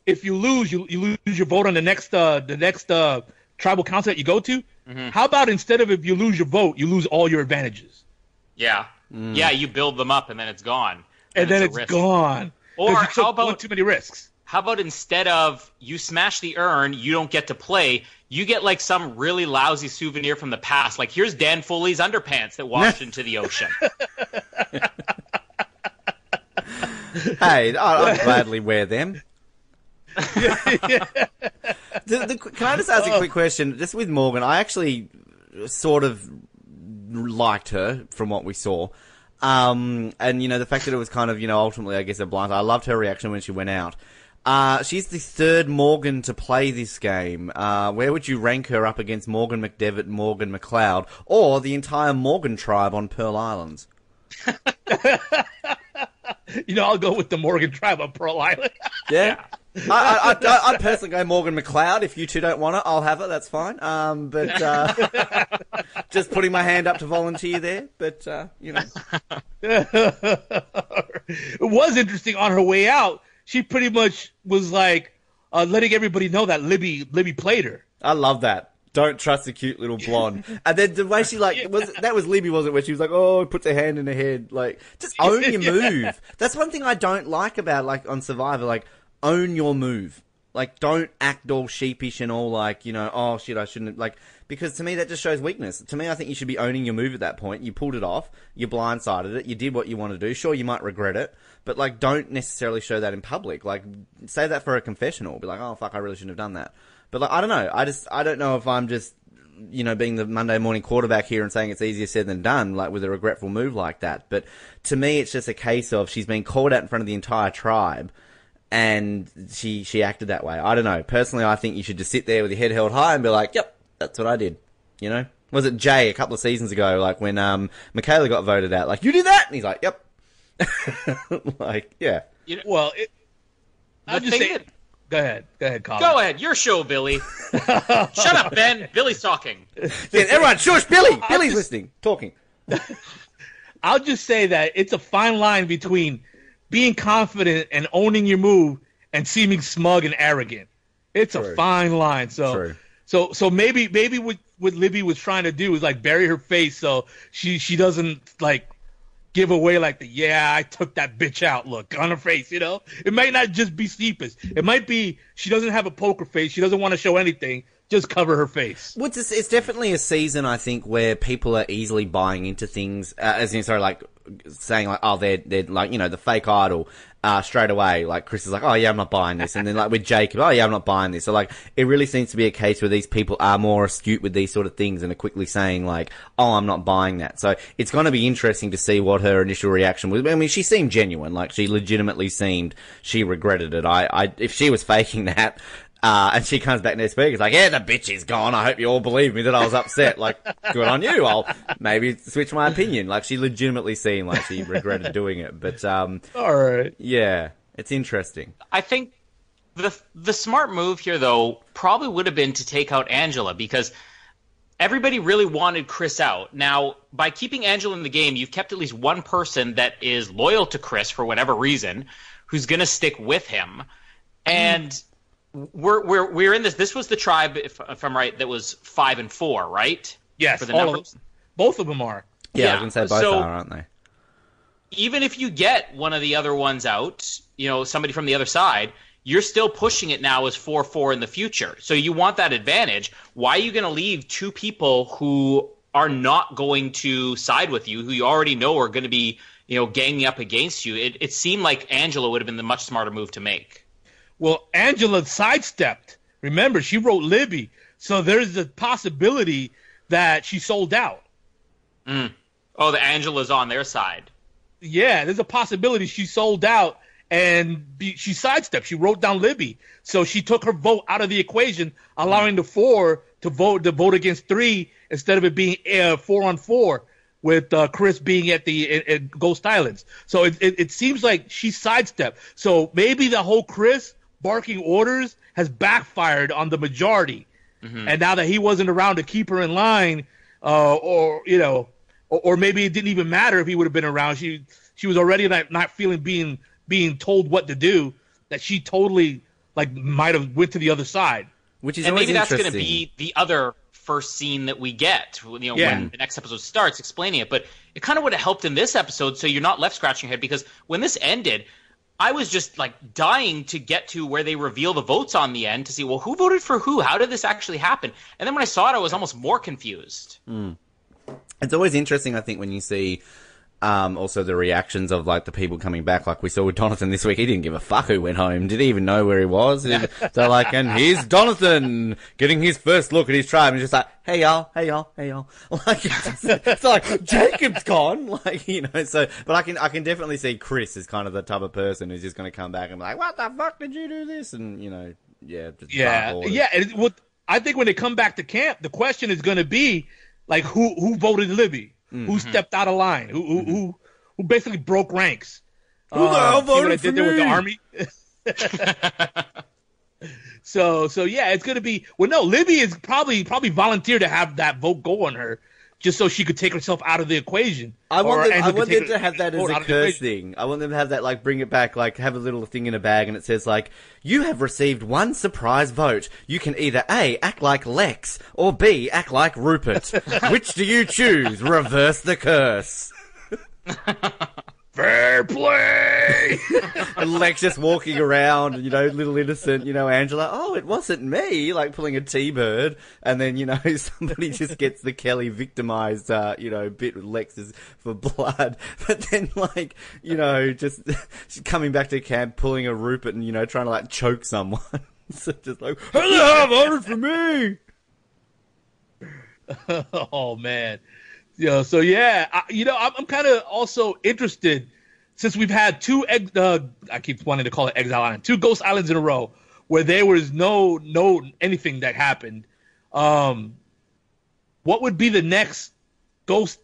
if you lose, you, you lose your vote on the next uh, the next uh, tribal council that you go to. Mm-hmm. How about instead of if you lose your vote, you lose all your advantages, Yeah. Yeah, you build them up and then it's gone. and then a it's risk. gone. 'Cause Or you how took about- too many risks? How about instead of you smash the urn, you don't get to play, you get like some really lousy souvenir from the past. Like here's Dan Foley's underpants that washed into the ocean. hey, I- I'd gladly wear them. the, the, can I just ask a quick question? Just with Morgan, I actually sort of liked her from what we saw. Um, and you know, the fact that it was kind of, you know, ultimately, I guess, a blind. I loved her reaction when she went out. Uh, she's the third Morgan to play this game. Uh, where would you rank her up against Morgan McDevitt, Morgan McLeod, or the entire Morgan tribe on Pearl Islands? You know, I'll go with the Morgan tribe on Pearl Island. Yeah. I, I, I, I'd personally go Morgan McLeod. If you two don't want it, I'll have it. That's fine. Um, but uh, just putting my hand up to volunteer there. But uh, you know, it was interesting on her way out. She pretty much was like uh, letting everybody know that Libby Libby played her. I love that. Don't trust the cute little blonde. And then the way she like was that was Libby, wasn't it? Where she was like, "Oh, puts her hand in her head." Like, just own your Yeah. move. That's one thing I don't like about like on Survivor. Like, own your move. Like, don't act all sheepish and all like, you know, oh shit, I shouldn't like because to me that just shows weakness. To me, I think you should be owning your move at that point. You pulled it off. You blindsided it. You did what you want to do. Sure, you might regret it, but like, don't necessarily show that in public. Like, say that for a confessional. Be like, oh fuck, I really shouldn't have done that. But like, I don't know. I just, I don't know if I'm just, you know, being the Monday morning quarterback here and saying it's easier said than done, like with a regretful move like that. But to me, it's just a case of she's been called out in front of the entire tribe, and she she acted that way. I don't know. Personally, I think you should just sit there with your head held high and be like, "Yep, that's what I did." You know, was it Jay a couple of seasons ago, like when um Michaela got voted out, like you did that, and he's like, "Yep." like, yeah. You know, Well, it, I'll the just thing say. that- Go ahead. Go ahead, Colin. go ahead, your show, Billy. Shut up, Ben. Billy's talking. Yeah, everyone, shush, Billy. Billy's listening, talking. I'll just say that it's a fine line between being confident and owning your move and seeming smug and arrogant. It's True. a fine line. So True. So so maybe maybe what what Libby was trying to do is like bury her face so she she doesn't like give away like the yeah I took that bitch out look on her face. You know, it might not just be sleepers. It might be she doesn't have a poker face. She doesn't want to show anything. Just cover her face. Well, it's, it's definitely a season, I think, where people are easily buying into things, uh, as in, sorry, like, saying, like, oh, they're, they're, like, you know, the fake idol, uh, straight away. Like, Chris is like, oh, yeah, I'm not buying this. And then, like, with Jacob, oh, yeah, I'm not buying this. So, like, it really seems to be a case where these people are more astute with these sort of things and are quickly saying, like, oh, I'm not buying that. So, it's going to be interesting to see what her initial reaction was. I mean, she seemed genuine. Like, she legitimately seemed she regretted it. I, I, if she was faking that, uh, and she comes back next week. It's like, yeah, the bitch is gone. I hope you all believe me that I was upset. Like, good on you. I'll maybe switch my opinion. Like, she legitimately seemed like she regretted doing it. But, um, All right. yeah, it's interesting. I think the the smart move here though probably would have been to take out Angela because everybody really wanted Chris out. Now, by keeping Angela in the game, you've kept at least one person that is loyal to Chris for whatever reason, who's going to stick with him. And we're we're we're in this. This was the tribe, if, if I'm right, that was five and four, right? Yes, For the all number- of. Both of them are. Yeah, I was going to say both so- are, aren't they? even if you get one of the other ones out, you know, somebody from the other side, you're still pushing it now as 4 4 in the future. So you want that advantage. Why are you going to leave two people who are not going to side with you, who you already know are going to be, you know, ganging up against you? It, it seemed like Angela would have been the much smarter move to make. Well, Angela sidestepped. Remember, she wrote Libby, so there's a possibility that she sold out. Oh, the Angela's on their side. Yeah, there's a possibility she sold out and be, she sidestepped. She wrote down Libby, so she took her vote out of the equation, allowing the four to vote to vote against three instead of it being uh, four on four with uh, Chris being at the at, at Ghost Islands. So it, it, it seems like she sidestepped. So maybe the whole Chris barking orders has backfired on the majority, and now that he wasn't around to keep her in line, uh, or you know, or, or maybe it didn't even matter if he would have been around. She she was already not, not feeling being being told what to do. That she totally like might have went to the other side. Which is and maybe that's going to be the other first scene that we get. You know, Yeah. when the next episode starts, explaining it. But it kind of would have helped in this episode, so you're not left scratching your head because when this ended. I was just like dying to get to where they reveal the votes on the end to see, well, who voted for who? How did this actually happen? And then when I saw it, I was almost more confused. Hmm. It's always interesting, I think, when you see um, also the reactions of like the people coming back. Like we saw with Donathan this week, he didn't give a fuck who went home. Did he even know where he was? so like, and here's Donathan getting his first look at his tribe, and just like, hey y'all, hey y'all, hey y'all. Like it's, it's like Jacob's gone, like you know. So, but I can I can definitely see Chris as kind of the type of person who's just going to come back and be like, what the fuck did you do this? And you know, yeah, just Yeah, yeah. And what I think when they come back to camp, the question is going to be like, who who voted Libby? Mm-hmm. Who stepped out of line? Who who who, who basically broke ranks? Who the hell see what I voted did for there with the me? army? so so yeah, it's going to be. Well, no, Libby is probably probably volunteered to have that vote go on her. Just so she could take herself out of the equation. I want them, I want them to have that as a out of the curse thing. I want them to have that, like, bring it back, like, have a little thing in a bag and it says, like, you have received one surprise vote. You can either A, act like Lex, or B, act like Rupert. Which do you choose? Reverse the curse. Fair play. And Lex just walking around, you know, little innocent, you know, Angela, oh, it wasn't me, like pulling a T-bird. And then, you know, somebody just gets the Kelly victimized, uh, you know, bit with Lex's for blood. But then, like, you know, just coming back to camp, pulling a Rupert and, you know, trying to, like, choke someone. so just like, who the hell voted for me? oh man, yeah. So yeah, I, you know, I'm, I'm kind of also interested since we've had two. Egg, uh, I keep wanting to call it Exile Island, two Ghost Islands in a row where there was no no anything that happened. Um, what would be the next Ghost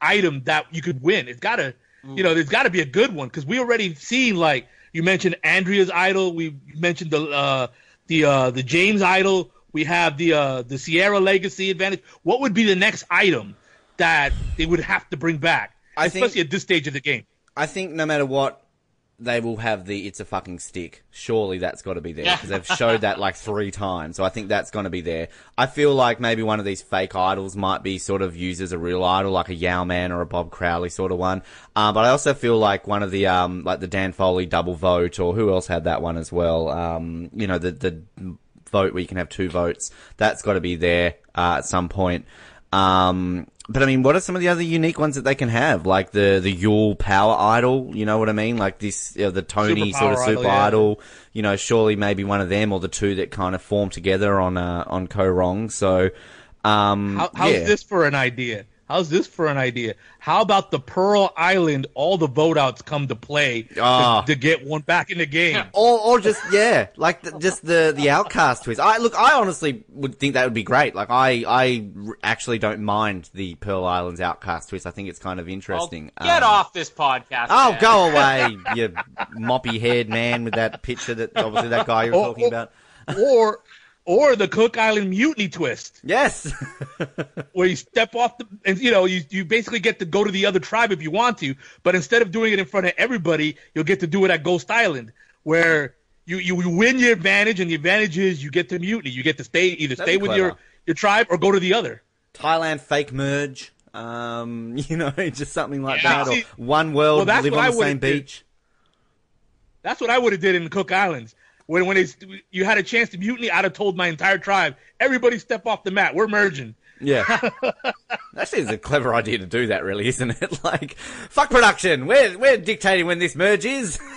item that you could win? It's gotta, you know, there's got to be a good one because we already seen like you mentioned Andrea's idol. We mentioned the uh, the uh, the James idol. We have the uh, the Sierra Legacy advantage. What would be the next item that they would have to bring back, I think- especially at this stage of the game? I think no matter what, they will have the "it's a fucking stick." Surely that's got to be there because they've showed that like three times. So I think that's going to be there. I feel like maybe one of these fake idols might be sort of used as a real idol, like a Yau-Man or a Bob Crowley sort of one. Uh, but I also feel like one of the um, like the Dan Foley double vote, or who else had that one as well? Um, you know, the the vote where you can have two votes. That's got to be there uh, at some point. Um, but I mean, what are some of the other unique ones that they can have? Like the the Yul Power Idol, you know what I mean? Like this, uh, the Tony sort of Idol, super yeah. idol. You know, surely maybe one of them or the two that kind of form together on uh, on Kaôh Rōng. So, um, How, how's yeah. this for an idea? How's this for an idea? How about the Pearl Island? All the vote outs come to play to- Ah. to, get one back in the game. Or, or just yeah, like the, just the the outcast twist. I look, I honestly would think that would be great. Like I I actually don't mind the Pearl Islands outcast twist. I think it's kind of Well, interesting. get Um, off this podcast. Oh, man. go away, you moppy haired man with that picture that obviously that guy you were Oh, talking oh. about. or or the Cook Island mutiny twist, Yes. where you step off the and you know you you basically get to go to the other tribe if you want to, but instead of doing it in front of everybody, you'll get to do it at Ghost Island, where you you win your advantage, and the advantage is you get to mutiny, you get to stay either That'd stay with your your tribe or go to the other. Thailand fake merge. Um, you know, just something like Yeah. that. Or one world well, live on the same did. beach. That's what I would have did in the Cook Islands. When when it's, you had a chance to mutiny, I'd have told my entire tribe, everybody step off the mat. We're merging. Yeah. Actually, it's a clever idea to do that, really, isn't it? Like, fuck production. We're we're dictating when this merge is.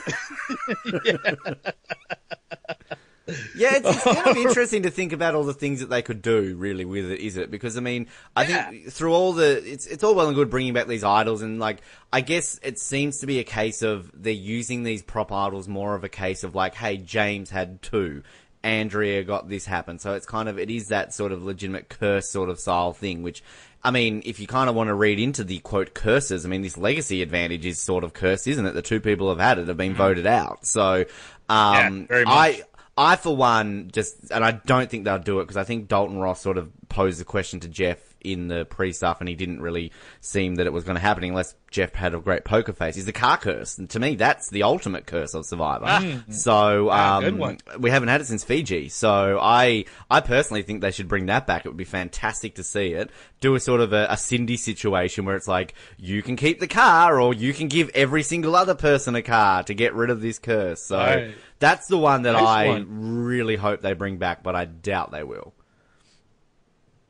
Yeah, it's, it's kind of interesting to think about all the things that they could do, really, with it, is it? Because I mean, I think through all the, it's it's all well and good bringing back these idols, and like, I guess it seems to be a case of they're using these prop idols more of a case of like, hey, James had two, Andrea got this happen, so it's kind of it is that sort of legitimate curse sort of style thing, which. I mean, if you kind of want to read into the quote curses, I mean, this legacy advantage is sort of cursed, isn't it? The two people have had it have been voted out. So, um, Yeah, very much. I, I, for one, just, and I don't think they'll do it because I think Dalton Ross sort of posed the question to Jeff in the pre stuff, and he didn't really seem that it was going to happen unless Jeff had a great poker face. Is the car curse, and to me, that's the ultimate curse of Survivor. so Ah, um, good we haven't had it since Fiji. So I, I personally think they should bring that back. It would be fantastic to see it. Do a sort of a, a Cindy situation where it's like you can keep the car, or you can give every single other person a car to get rid of this curse. So Right. That's the one that I one. really hope they bring back, but I doubt they will.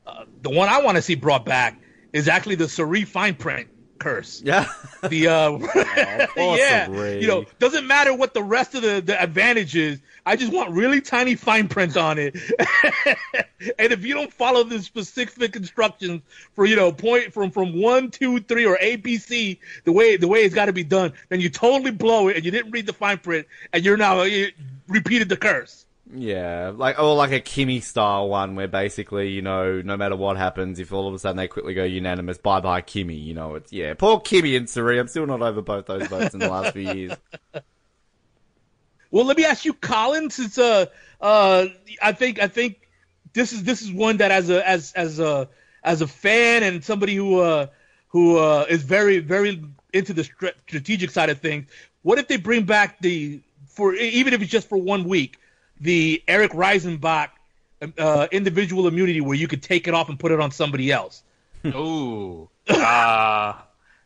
Uh, the one I want to see brought back is actually the Sari fine print curse. Yeah. The uh, poor yeah, you know, doesn't matter what the rest of the, the advantage is. I just want really tiny fine print on it. and if you don't follow the specific instructions for you know point from from one, two, three, or A, B, C, the way the way it's got to be done, then you totally blow it, and you didn't read the fine print, and you're now you repeated the curse. Yeah, like or like a Kimmy style one where basically, you know, no matter what happens, if all of a sudden they quickly go unanimous, bye bye Kimmy, you know, it's yeah, poor Kimmy and Suri. I'm still not over both those votes in the last few years. Well, let me ask you, Colin, since uh, uh, I think I think this is this is one that as a as as a as a fan and somebody who uh who uh is very very into the strategic side of things. What if they bring back the for even if it's just for one week, the Erik Reichenbach uh, individual immunity where you could take it off and put it on somebody else? Ooh. Uh,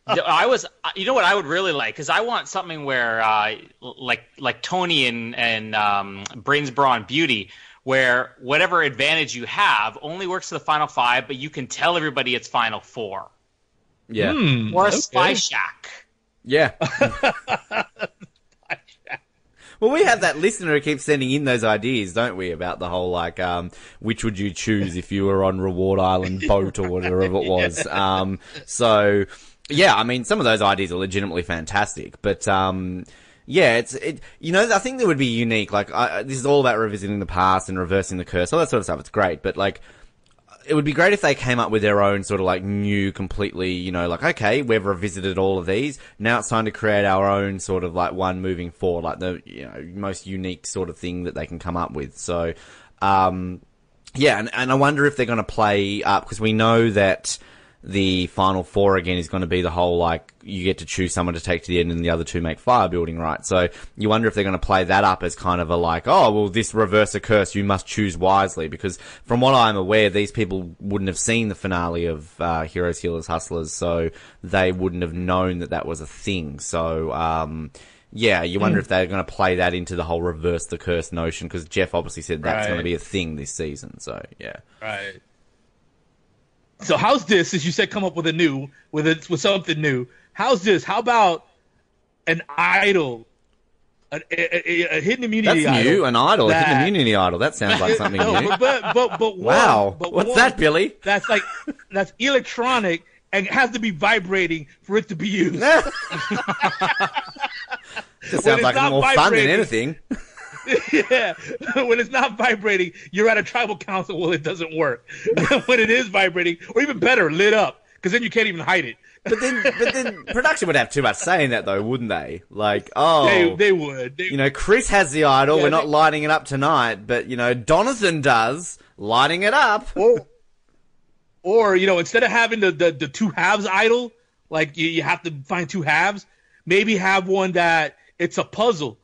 I was, you know what I would really like because I want something where, uh, like, like Tony and and um, Brains, Brawn, Beauty, where whatever advantage you have only works to the final five, but you can tell everybody it's final four. Yeah, Hmm, Or a okay. Spy Shack. yeah. Well, we have that listener who keeps sending in those ideas, don't we? About the whole like, um, which would you choose if you were on Reward Island boat or whatever it was. Um, so yeah, I mean, some of those ideas are legitimately fantastic, but um, yeah, it's it. You know, I think that would be unique. Like, I, this is all about revisiting the past and reversing the curse, all that sort of stuff. It's great, but like, it would be great if they came up with their own sort of like new, completely, you know, like, okay, we've revisited all of these. Now it's time to create our own sort of like one moving forward, like the, you know, most unique sort of thing that they can come up with. So, um, yeah, and, and I wonder if they're going to play up because we know that the final four again is going to be the whole like you get to choose someone to take to the end and the other two make fire building, right? So you wonder if they're going to play that up as kind of a like, oh, well, this reverse a curse, you must choose wisely because from what I'm aware, these people wouldn't have seen the finale of uh, Heroes, Healers, Hustlers, so they wouldn't have known that that was a thing. So, um, yeah, you wonder if they're going to play that into the whole reverse the curse notion because Jeff obviously said that's Right. going to be a thing this season. So, yeah. Right. So how's this? As you said, come up with a new with it with something new. How's this? How about an idol, a, a, a- a hidden immunity That's idol? new, an idol, a hidden that- immunity idol. That sounds like something no, new. but but but, one- Wow, but what's one that, Billy? That's like that's electronic and it has to be vibrating for it to be used. When sounds like more fun than anything. yeah, when it's not vibrating, you're at a tribal council. Well, it doesn't work. when it is vibrating, or even better, lit up, because then you can't even hide it. But then, but then production would have too much say in that, though, wouldn't they? Like, oh, They they would. They, you know, Chris has the idol. Yeah, We're not they- lighting it up tonight, but you know, Donathan does lighting it up. or, or you know, instead of having the, the, the two halves idol, like you, you have to find two halves, maybe have one that it's a puzzle,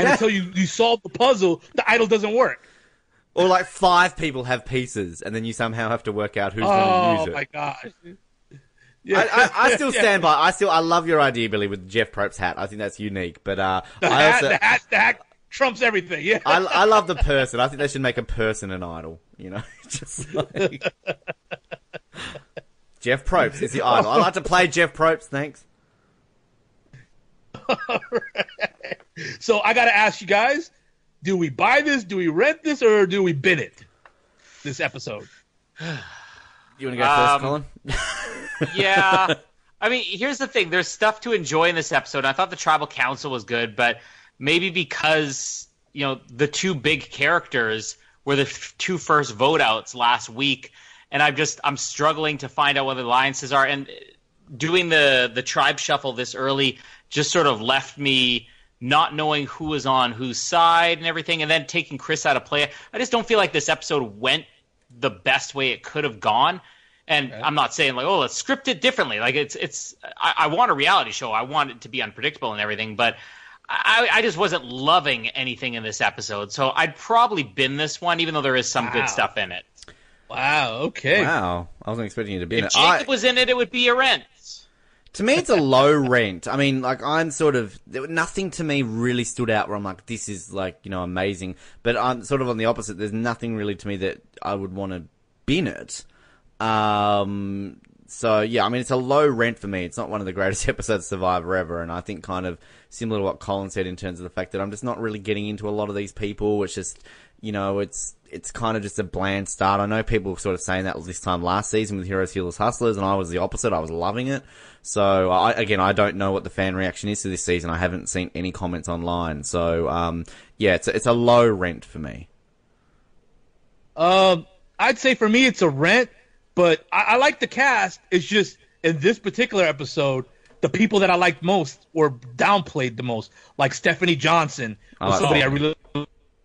and Yeah. until you, you solve the puzzle, the idol doesn't work. Or like five people have pieces, and then you somehow have to work out who's going to Oh use it. Oh my gosh! I, I, I still Yeah. stand by. I still, I love your idea, Billy, with Jeff Probst's hat. I think that's unique. But uh, The I hat, also, the hat, the hat trumps everything. Yeah. I, I love the person. I think they should make a person an idol. You know, just like Jeff Probst is the idol. I like to play Jeff Probst. Thanks. So I got to ask you guys: Do we buy this? Do we rent this, or do we bin it? This episode. You want to go first, Um, Colin? yeah. I mean, here's the thing. There's stuff to enjoy in this episode. I thought the tribal council was good, but maybe because, you know, the two big characters were the f- two first vote outs last week, and I'm just I'm struggling to find out what the alliances are. And doing the the tribe shuffle this early just sort of left me not knowing who was on whose side and everything, and then taking Chris out of play. I just don't feel like this episode went the best way it could have gone. And I'm not saying like, oh, let's script it differently. Like it's it's I, I want a reality show. I want it to be unpredictable and everything, but I, I just wasn't loving anything in this episode. So I'd probably bin this one, even though there is some Wow. good stuff in it. Wow. Okay. Wow, I wasn't expecting you to be in If it. I- Jacob was in it, it would be a rent. To me, it's a low rent. I mean, like I'm sort of nothing to me really stood out where I'm like, this is like you know amazing. But I'm sort of on the opposite. There's nothing really to me that I would want to bin it. Um, so yeah, I mean, it's a low rent for me. It's not one of the greatest episodes of Survivor ever, and I think kind of similar to what Colin said in terms of the fact that I'm just not really getting into a lot of these people. It's just you know, it's it's kind of just a bland start. I know people were sort of saying that this time last season with Heroes, Healers, Hustlers, and I was the opposite. I was loving it. So I, again, I don't know what the fan reaction is to this season. I haven't seen any comments online. So um, yeah, it's a, it's a low rent for me. Um, I'd say for me it's a rent, but I, I like the cast. It's just in this particular episode, the people that I liked most were downplayed the most, like Stephanie Johnson was Oh, somebody oh. I really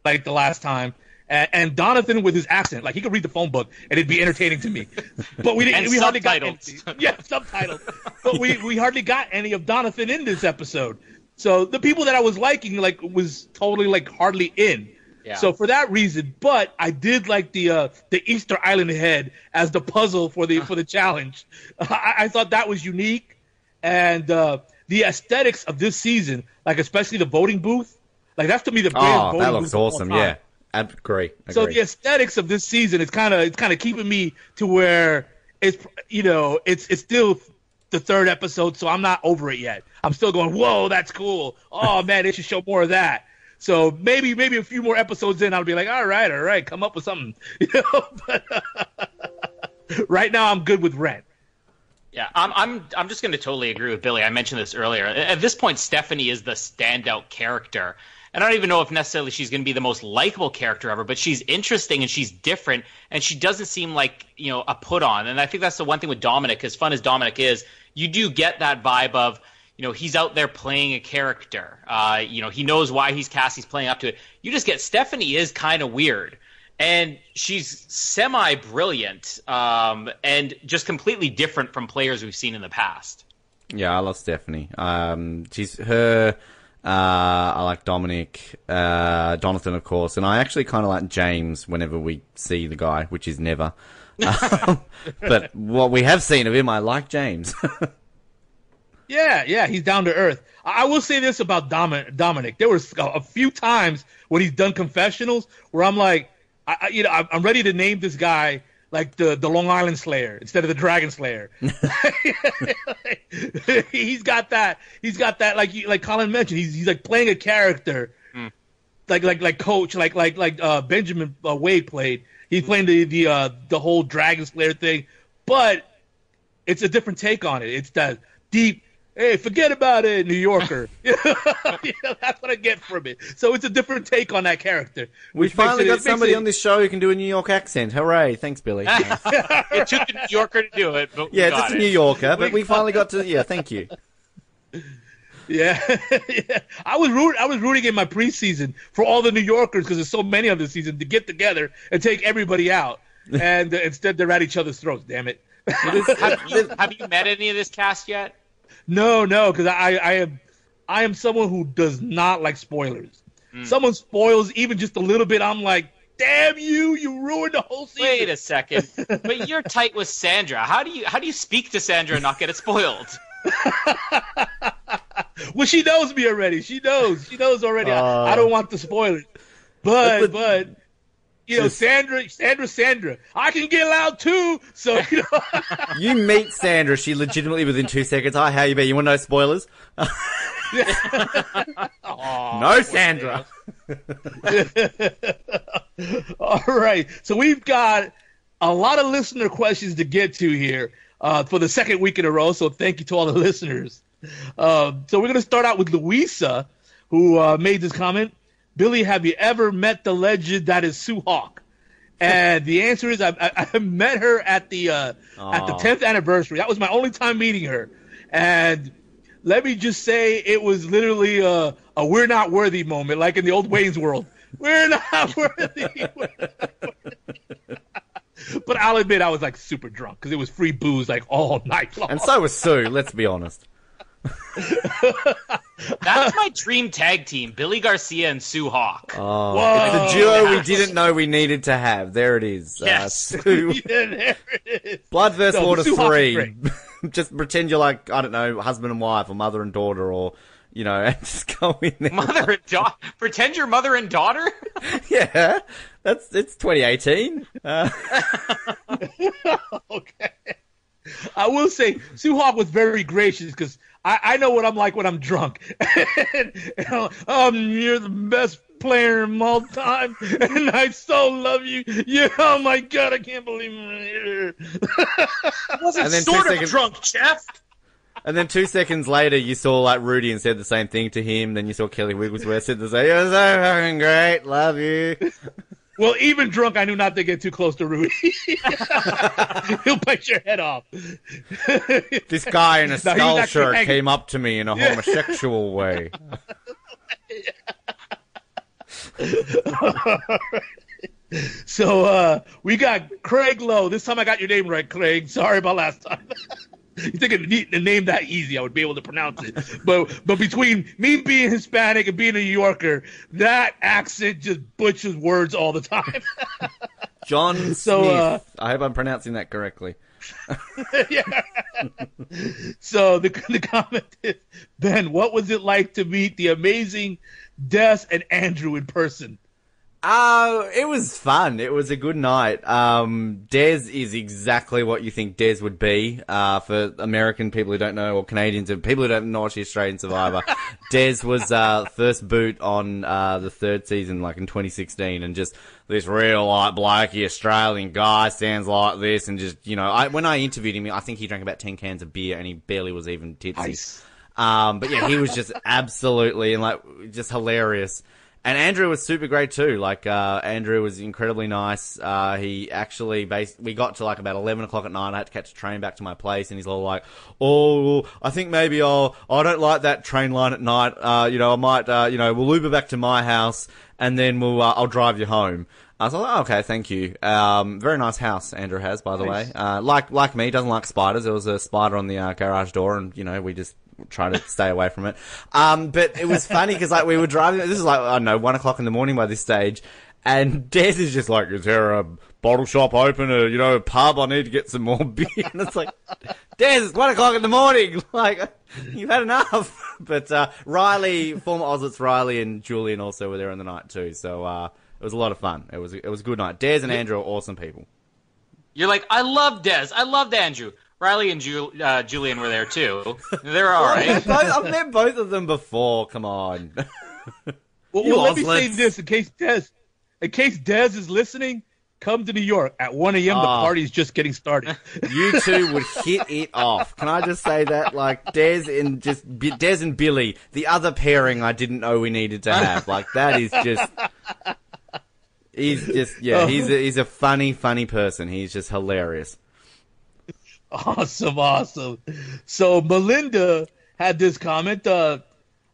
liked the last time. And, and Donathan with his accent, like he could read the phone book and it'd be entertaining to me. But we didn't. We hardly got any, yeah, subtitles. But we we hardly got any of Donathan in this episode. So the people that I was liking, like, was totally like hardly in. Yeah. So for that reason, but I did like the uh, the Easter Island head as the puzzle for the for the challenge. I, I thought that was unique, and uh, the aesthetics of this season, like especially the voting booth, like that's to me the best. Oh, that looks awesome. Yeah, Ab- agree. So agree. the aesthetics of this season is kind of it's kind of keeping me to where it's you know it's it's still the third episode, so I'm not over it yet. I'm still going, whoa, that's cool. Oh man, they should show more of that. So maybe maybe a few more episodes in, I'll be like, all right, all right, come up with something. You know, but right now I'm good with Rent. Yeah, I'm I'm I'm just going to totally agree with Billy. I mentioned this earlier. At this point, Stephanie is the standout character. And I don't even know if necessarily she's going to be the most likable character ever, but she's interesting and she's different, and she doesn't seem like you know a put on. And I think that's the one thing with Dominic. As fun as Dominic is, you do get that vibe of you know he's out there playing a character. Uh, you know he knows why he's cast. He's playing up to it. You just get Stephanie is kind of weird and she's semi brilliant um, and just completely different from players we've seen in the past. Yeah, I love Stephanie. Um, she's her. Uh, I like Dominic, uh, Jonathan, of course, and I actually kind of like James whenever we see the guy, which is never. Um, but what we have seen of him, I like James. Yeah, yeah, he's down to earth. I I will say this about Dominic. Dominic, there was a, a few times when he's done confessionals where I'm like, I, I, you know, I'm ready to name this guy like the the Long Island Slayer instead of the Dragon Slayer. he's got that. He's got that. Like you, like Colin mentioned, he's he's like playing a character, like like like Coach, like like like uh, Benjamin uh, Wade played. He's playing the the uh, the whole Dragon Slayer thing, but it's a different take on it. It's that deep. Hey, forget about it, New Yorker. you know, that's what I get from it. So it's a different take on that character. we finally it- it got somebody it- on this show who can do a New York accent. Hooray! Thanks, Billy. it took a New Yorker to do it, but yeah, got just a. New Yorker, but We we finally got to. Yeah, thank you. Yeah, yeah. I was rooting. I was rooting in my preseason for all the New Yorkers because there's so many of this season to get together and take everybody out, and uh, instead they're at each other's throats. Damn it! have, you, have you met any of this cast yet? No, no, because I, I am, I am someone who does not like spoilers. Someone spoils even just a little bit, I'm like, damn you, you ruined the whole season. Wait a second, but you're tight with Sandra. How do you how do you speak to Sandra and not get it spoiled? Well, she knows me already. She knows. She knows already. I, Uh. I don't want to spoil it. But, But- but, you know, Sandra, Sandra, Sandra, I can get loud too. So, you know, You meet Sandra, she legitimately within two seconds. Hi, how you been? You want no spoilers? no, Sandra. all right. So we've got a lot of listener questions to get to here uh, for the second week in a row. So thank you to all the listeners. Uh, so we're going to start out with Louisa, who uh, made this comment. Billy, have you ever met the legend that is Sue Hawk? And the answer is I, I, I met her at the uh, at the 10th anniversary. That was my only time meeting her. And let me just say it was literally a, a we're not worthy moment, like in the old Wayne's World. We're not worthy. We're not worthy. but I'll admit I was like super drunk because it was free booze like all night long. And so was Sue. Let's be honest. That's my dream tag team: Billy Garcia and Sue Hawk. Oh, Whoa. it's the duo we didn't know we needed to have. There it is. Yes. Uh, Sue- yeah, there it is. Blood vs. No, Water Sue three. just pretend you're like I don't know, husband and wife, or mother and daughter, or you know, and just go in there. Mother and daughter. Pretend you're mother and daughter. yeah, that's it's 2018. Uh, okay. I will say Sue Hawk was very gracious because I, I know what I'm like when I'm drunk. and, and, um, you're the best player of all time, and I so love you. Yeah, oh my god, I can't believe I'm here. wasn't And sort of seconds- drunk, Jeff. and then two seconds later, you saw like Rudy and said the same thing to him. Then you saw Kelly Wigglesworth said the same. You're so fucking great, love you. Well, even drunk, I knew not to get too close to Rudy. He'll bite your head off. This guy in a No, skull actually shirt angry. came up to me in a homosexual way. So uh, we got Craig Lowe. This time I got your name right, Craig. Sorry about last time. You think a, a name that easy, I would be able to pronounce it. but but between me being Hispanic and being a New Yorker, that accent just butchers words all the time. John Smith. So, uh, I hope I'm pronouncing that correctly. yeah. so the the comment is, Ben, what was it like to meet the amazing Des and Andrew in person? Uh, it was fun. It was a good night. Um, Dez is exactly what you think Dez would be. Uh, for American people who don't know, or Canadians, and people who don't know the Australian Survivor, Dez was, uh, first boot on, uh, the third season, like in 2016, and just this real, like, blokey Australian guy stands like this, and just, you know, I, when I interviewed him, I think he drank about 10 cans of beer, and he barely was even tipsy. Um, but yeah, he was just absolutely and like just hilarious. And Andrew was super great too. Like uh, Andrew was incredibly nice. Uh, he actually bas- we got to like about eleven o'clock at night. I had to catch a train back to my place, and he's all like, "Oh, I think maybe I'll. I don't like that train line at night. Uh, you know, I might. Uh, you know, we'll Uber back to my house, and then we'll. Uh, I'll drive you home." I was like, oh, okay, thank you. Um, very nice house Andrew has, by the Nice. way. Uh, like like me, doesn't like spiders. There was a spider on the uh, garage door, and you know we just try to stay away from it. Um, but it was funny because like we were driving. This is like I don't know one o'clock in the morning by this stage, and Des is just like, "Is there a bottle shop open? Or you know, a pub? I need to get some more beer." And it's like, Des, it's one o'clock in the morning. Like you've had enough. But uh, Riley, former Oslets Riley and Julian also were there on the night too. So uh, it was a lot of fun. It was it was a good night. Des and Andrew are awesome people. You're like, I love Dez. I loved Andrew. Riley and Ju- uh, Julian were there too. They're all I've, met both, I've met both of them before. Come on. Well, You well let me say this in case Des, in case Des is listening, come to New York at 1 a.m. The Ah. party's just getting started. you two would hit it off. Can I just say that? Like Des and just B- Des and Billy, the other pairing I didn't know we needed to have. Like that is just. He's just yeah. He's a, he's a funny funny person. He's just hilarious. Awesome, awesome. So Melinda had this comment. Uh,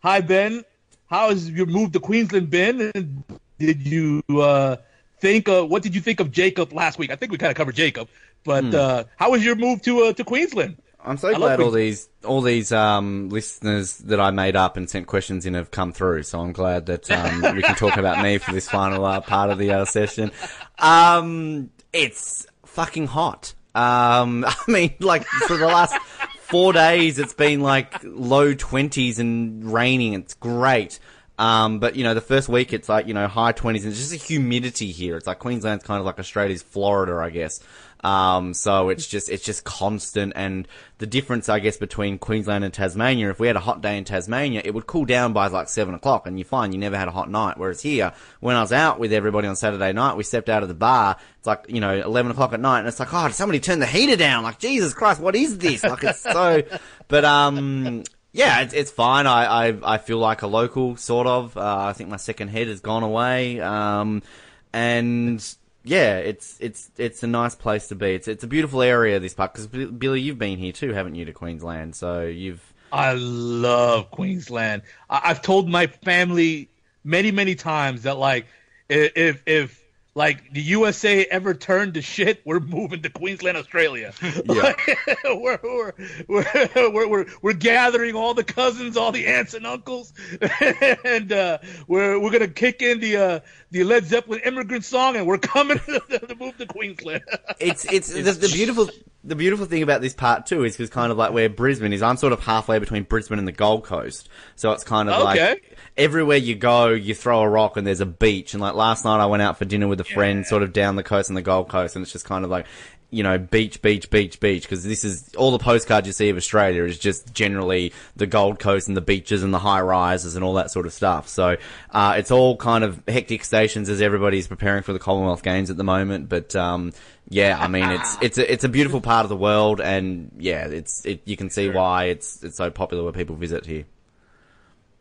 Hi Ben, how has your move to Queensland been? And did you uh, think? Uh, what did you think of Jacob last week? I think we kind of covered Jacob, but Hmm. uh, how was your move to uh, to Queensland? I'm so love glad all these all these um, listeners that I made up and sent questions in have come through. So I'm glad that um, we can talk about me for this final uh, part of the uh, session. Um, it's fucking hot. Um, I mean, like for the last four days, it's been like low twenties and raining. It's great. Um, but you know, the first week it's like you know high twenties, and it's just a humidity here. It's like Queensland's kind of like Australia's Florida, I guess. Um, so it's just it's just constant, and the difference, I guess, between Queensland and Tasmania, if we had a hot day in Tasmania, it would cool down by like seven o'clock, and you find you never had a hot night. Whereas here, when I was out with everybody on Saturday night, we stepped out of the bar. It's like you know eleven o'clock at night, and it's like, oh, somebody turn the heater down? Like Jesus Christ, what is this? Like it's so, but um. Yeah, it's, it's fine. I, I I feel like a local, sort of. Uh, I think my second head has gone away. Um, and yeah, it's it's it's a nice place to be. It's it's a beautiful area this park because Billy, you've been here too, haven't you, to Queensland? So you've I love Queensland. I- I've told my family many, many times that like if if like the USA ever turned to shit, we're moving to Queensland, Australia. Yeah. we're, we're, we're, we're, we're, we're gathering all the cousins, all the aunts and uncles, and uh, we're we're gonna kick in the uh, the Led Zeppelin immigrant song, and we're coming to move to Queensland. it's it's the, the beautiful the beautiful thing about this part too is because kind of like where Brisbane is. I'm sort of halfway between Brisbane and the Gold Coast, so it's kind of Okay. like everywhere you go, you throw a rock and there's a beach. And like last night, I went out for dinner with a friend, sort of down the coast on the Gold Coast, and it's just kind of like. You know, beach, beach, beach, beach, because this is all the postcards you see of Australia is just generally the Gold Coast and the beaches and the high rises and all that sort of stuff. So, uh, it's all kind of hectic stations as everybody's preparing for the Commonwealth Games at the moment. But, um, yeah, I mean, it's, it's a, it's a beautiful part of the world and yeah, it's, it, you can see why it's, it's so popular where people visit here.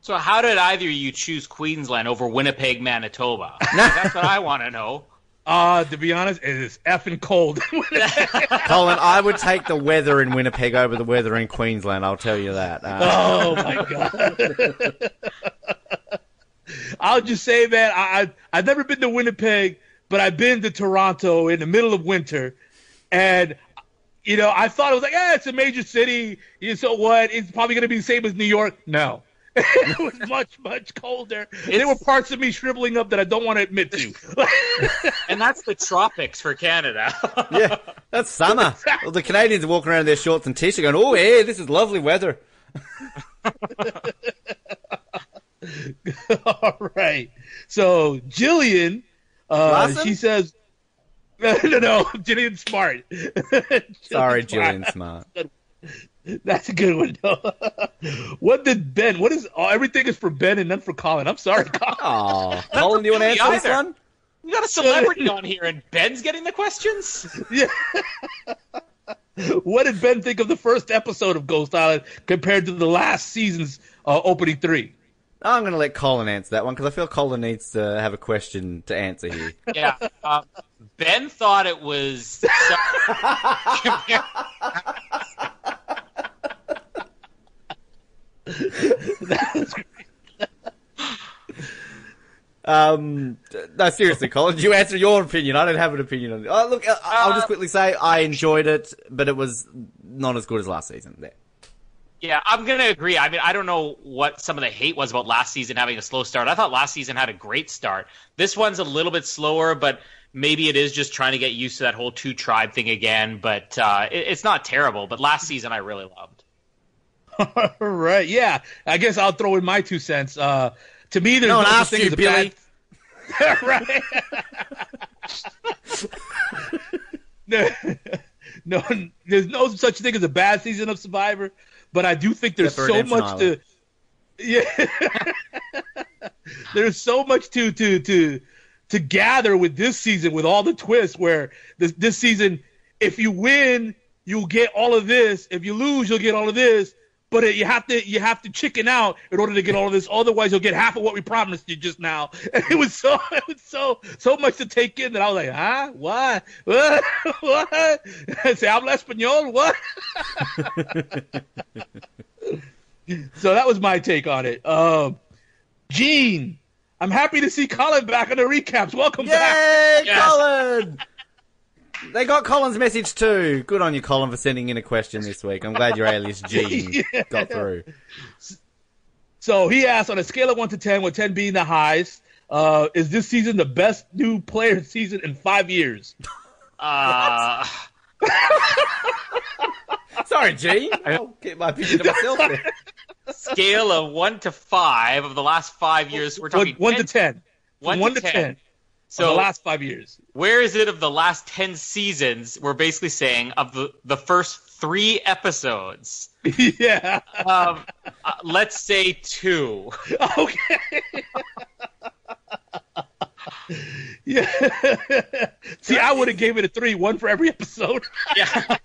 So how did either of you choose Queensland over Winnipeg, Manitoba? That's what I want to know. Uh, to be honest, it is effing cold. Colin, I would take the weather in Winnipeg over the weather in Queensland. I'll tell you that. Uh, oh my god! I'll just say that I, I I've never been to Winnipeg, but I've been to Toronto in the middle of winter, and you know I thought it was like, yeah, it's a major city. You so what? It's probably going to be the same as New York. No. it was much, much colder. And there were parts of me shriveling up that I don't want to admit to. And that's the tropics for Canada. yeah, that's summer. Well, the Canadians are walking around in their shorts and t-shirt going, oh hey, this is lovely weather. All right. So Jillian, uh, she says, no, no, no, Jillian Smart. Sorry, Jillian Julian Smart. That's a good one. what did Ben? What is? Oh, everything is for Ben and none for Colin. I'm sorry, Colin. Oh, Colin, do you want to me answer this one? We got a celebrity on here, and Ben's getting the questions. Yeah. what did Ben think of the first episode of Ghost Island compared to the last season's uh, opening three? I'm going to let Colin answer that one because I feel Colin needs to have a question to answer here. Yeah. Um, ben thought it was. So, Um, no, seriously, Colin, you answer your opinion. I don't have an opinion on it. Oh, look, I- I'll just quickly say I enjoyed it, but it was not as good as last season. There. Yeah, I'm gonna agree. I mean, I don't know what some of the hate was about last season having a slow start. I thought last season had a great start. This one's a little bit slower, but maybe it is just trying to get used to that whole two tribe thing again. But uh, it, it's not terrible. But last season I really loved. All right. Yeah. I guess I'll throw in my two cents. Uh, to me, there's No one such thing you, as a Billy. bad- right. no, no, there's no such thing as a bad season of Survivor, but I do think there's so much to. Yeah. there's so much to to to to gather with this season with all the twists where this this season if you win you'll get all of this if you lose you'll get all of this but it, you have to you have to chicken out in order to get all of this. Otherwise you'll get half of what we promised you just now. And it was so it was so so much to take in that I was like huh? What what? What? Se habla español? What? So that was my take on it. Um Gene I'm happy to see Colin back on the recaps. Welcome back. Yay, Yes. Colin! They got Colin's message too. Good on you, Colin, for sending in a question this week. I'm glad your alias Gene got through. So he asked on a scale of one to ten, with ten being the highest, uh, is this season the best new player season in five years? Uh, Sorry, Gene. I'll get my opinion to myself there. scale of one to five of the last five years. We're One, talking one to 10 ten. One From one to to 10. ten. So So the last five years. where is it of the last 10 seasons we're basically saying of the, the first three episodes yeah. um, uh, let's say two Okay. yeah. See, I would have gave it a three, one for every episode. yeah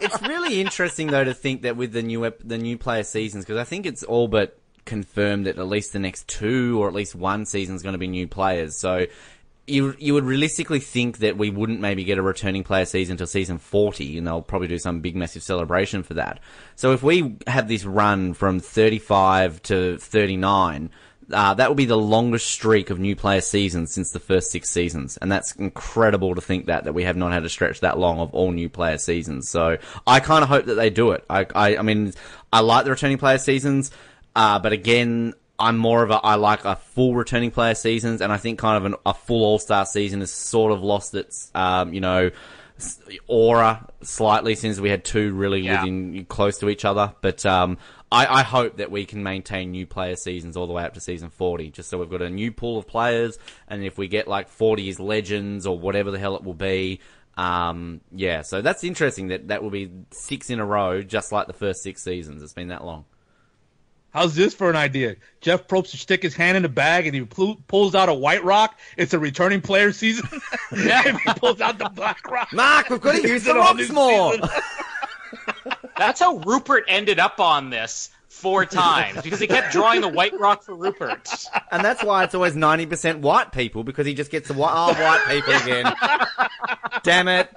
It's really interesting though to think that with the new ep- the new player seasons because I think it's all but confirmed that at least the next two or at least one season is going to be new players. So you you would realistically think that we wouldn't maybe get a returning player season until season 40 and they'll probably do some big massive celebration for that. So if we have this run from 35 to 39 Uh, that will be the longest streak of new player seasons since the first six seasons, and that's incredible to think that that we have not had a stretch that long of all new player seasons. So I kind of hope that they do it. I, I, I mean, I like the returning player seasons, uh, but again, I'm more of a I like a full returning player seasons, and I think kind of an, a full All Star season has sort of lost its, um, you know, aura slightly since we had two really Yeah. within close to each other. But um, I, I hope that we can maintain new player seasons all the way up to season 40, just so we've got a new pool of players, and if we get like 40 as legends or whatever the hell it will be. Um, yeah, so that's interesting that that will be six in a row, just like the first six seasons. It's been that long. How's this for an idea? Jeff Probst should stick his hand in the bag and he pl- pulls out a white rock. It's a returning player season. if he pulls out the black rock. Mark, we've got to use the it on rocks more. That's how Rupert ended up on this four times because he kept drawing the white rock for Rupert. And that's why it's always 90% white people, because he just gets the white, oh, white people again. Damn it.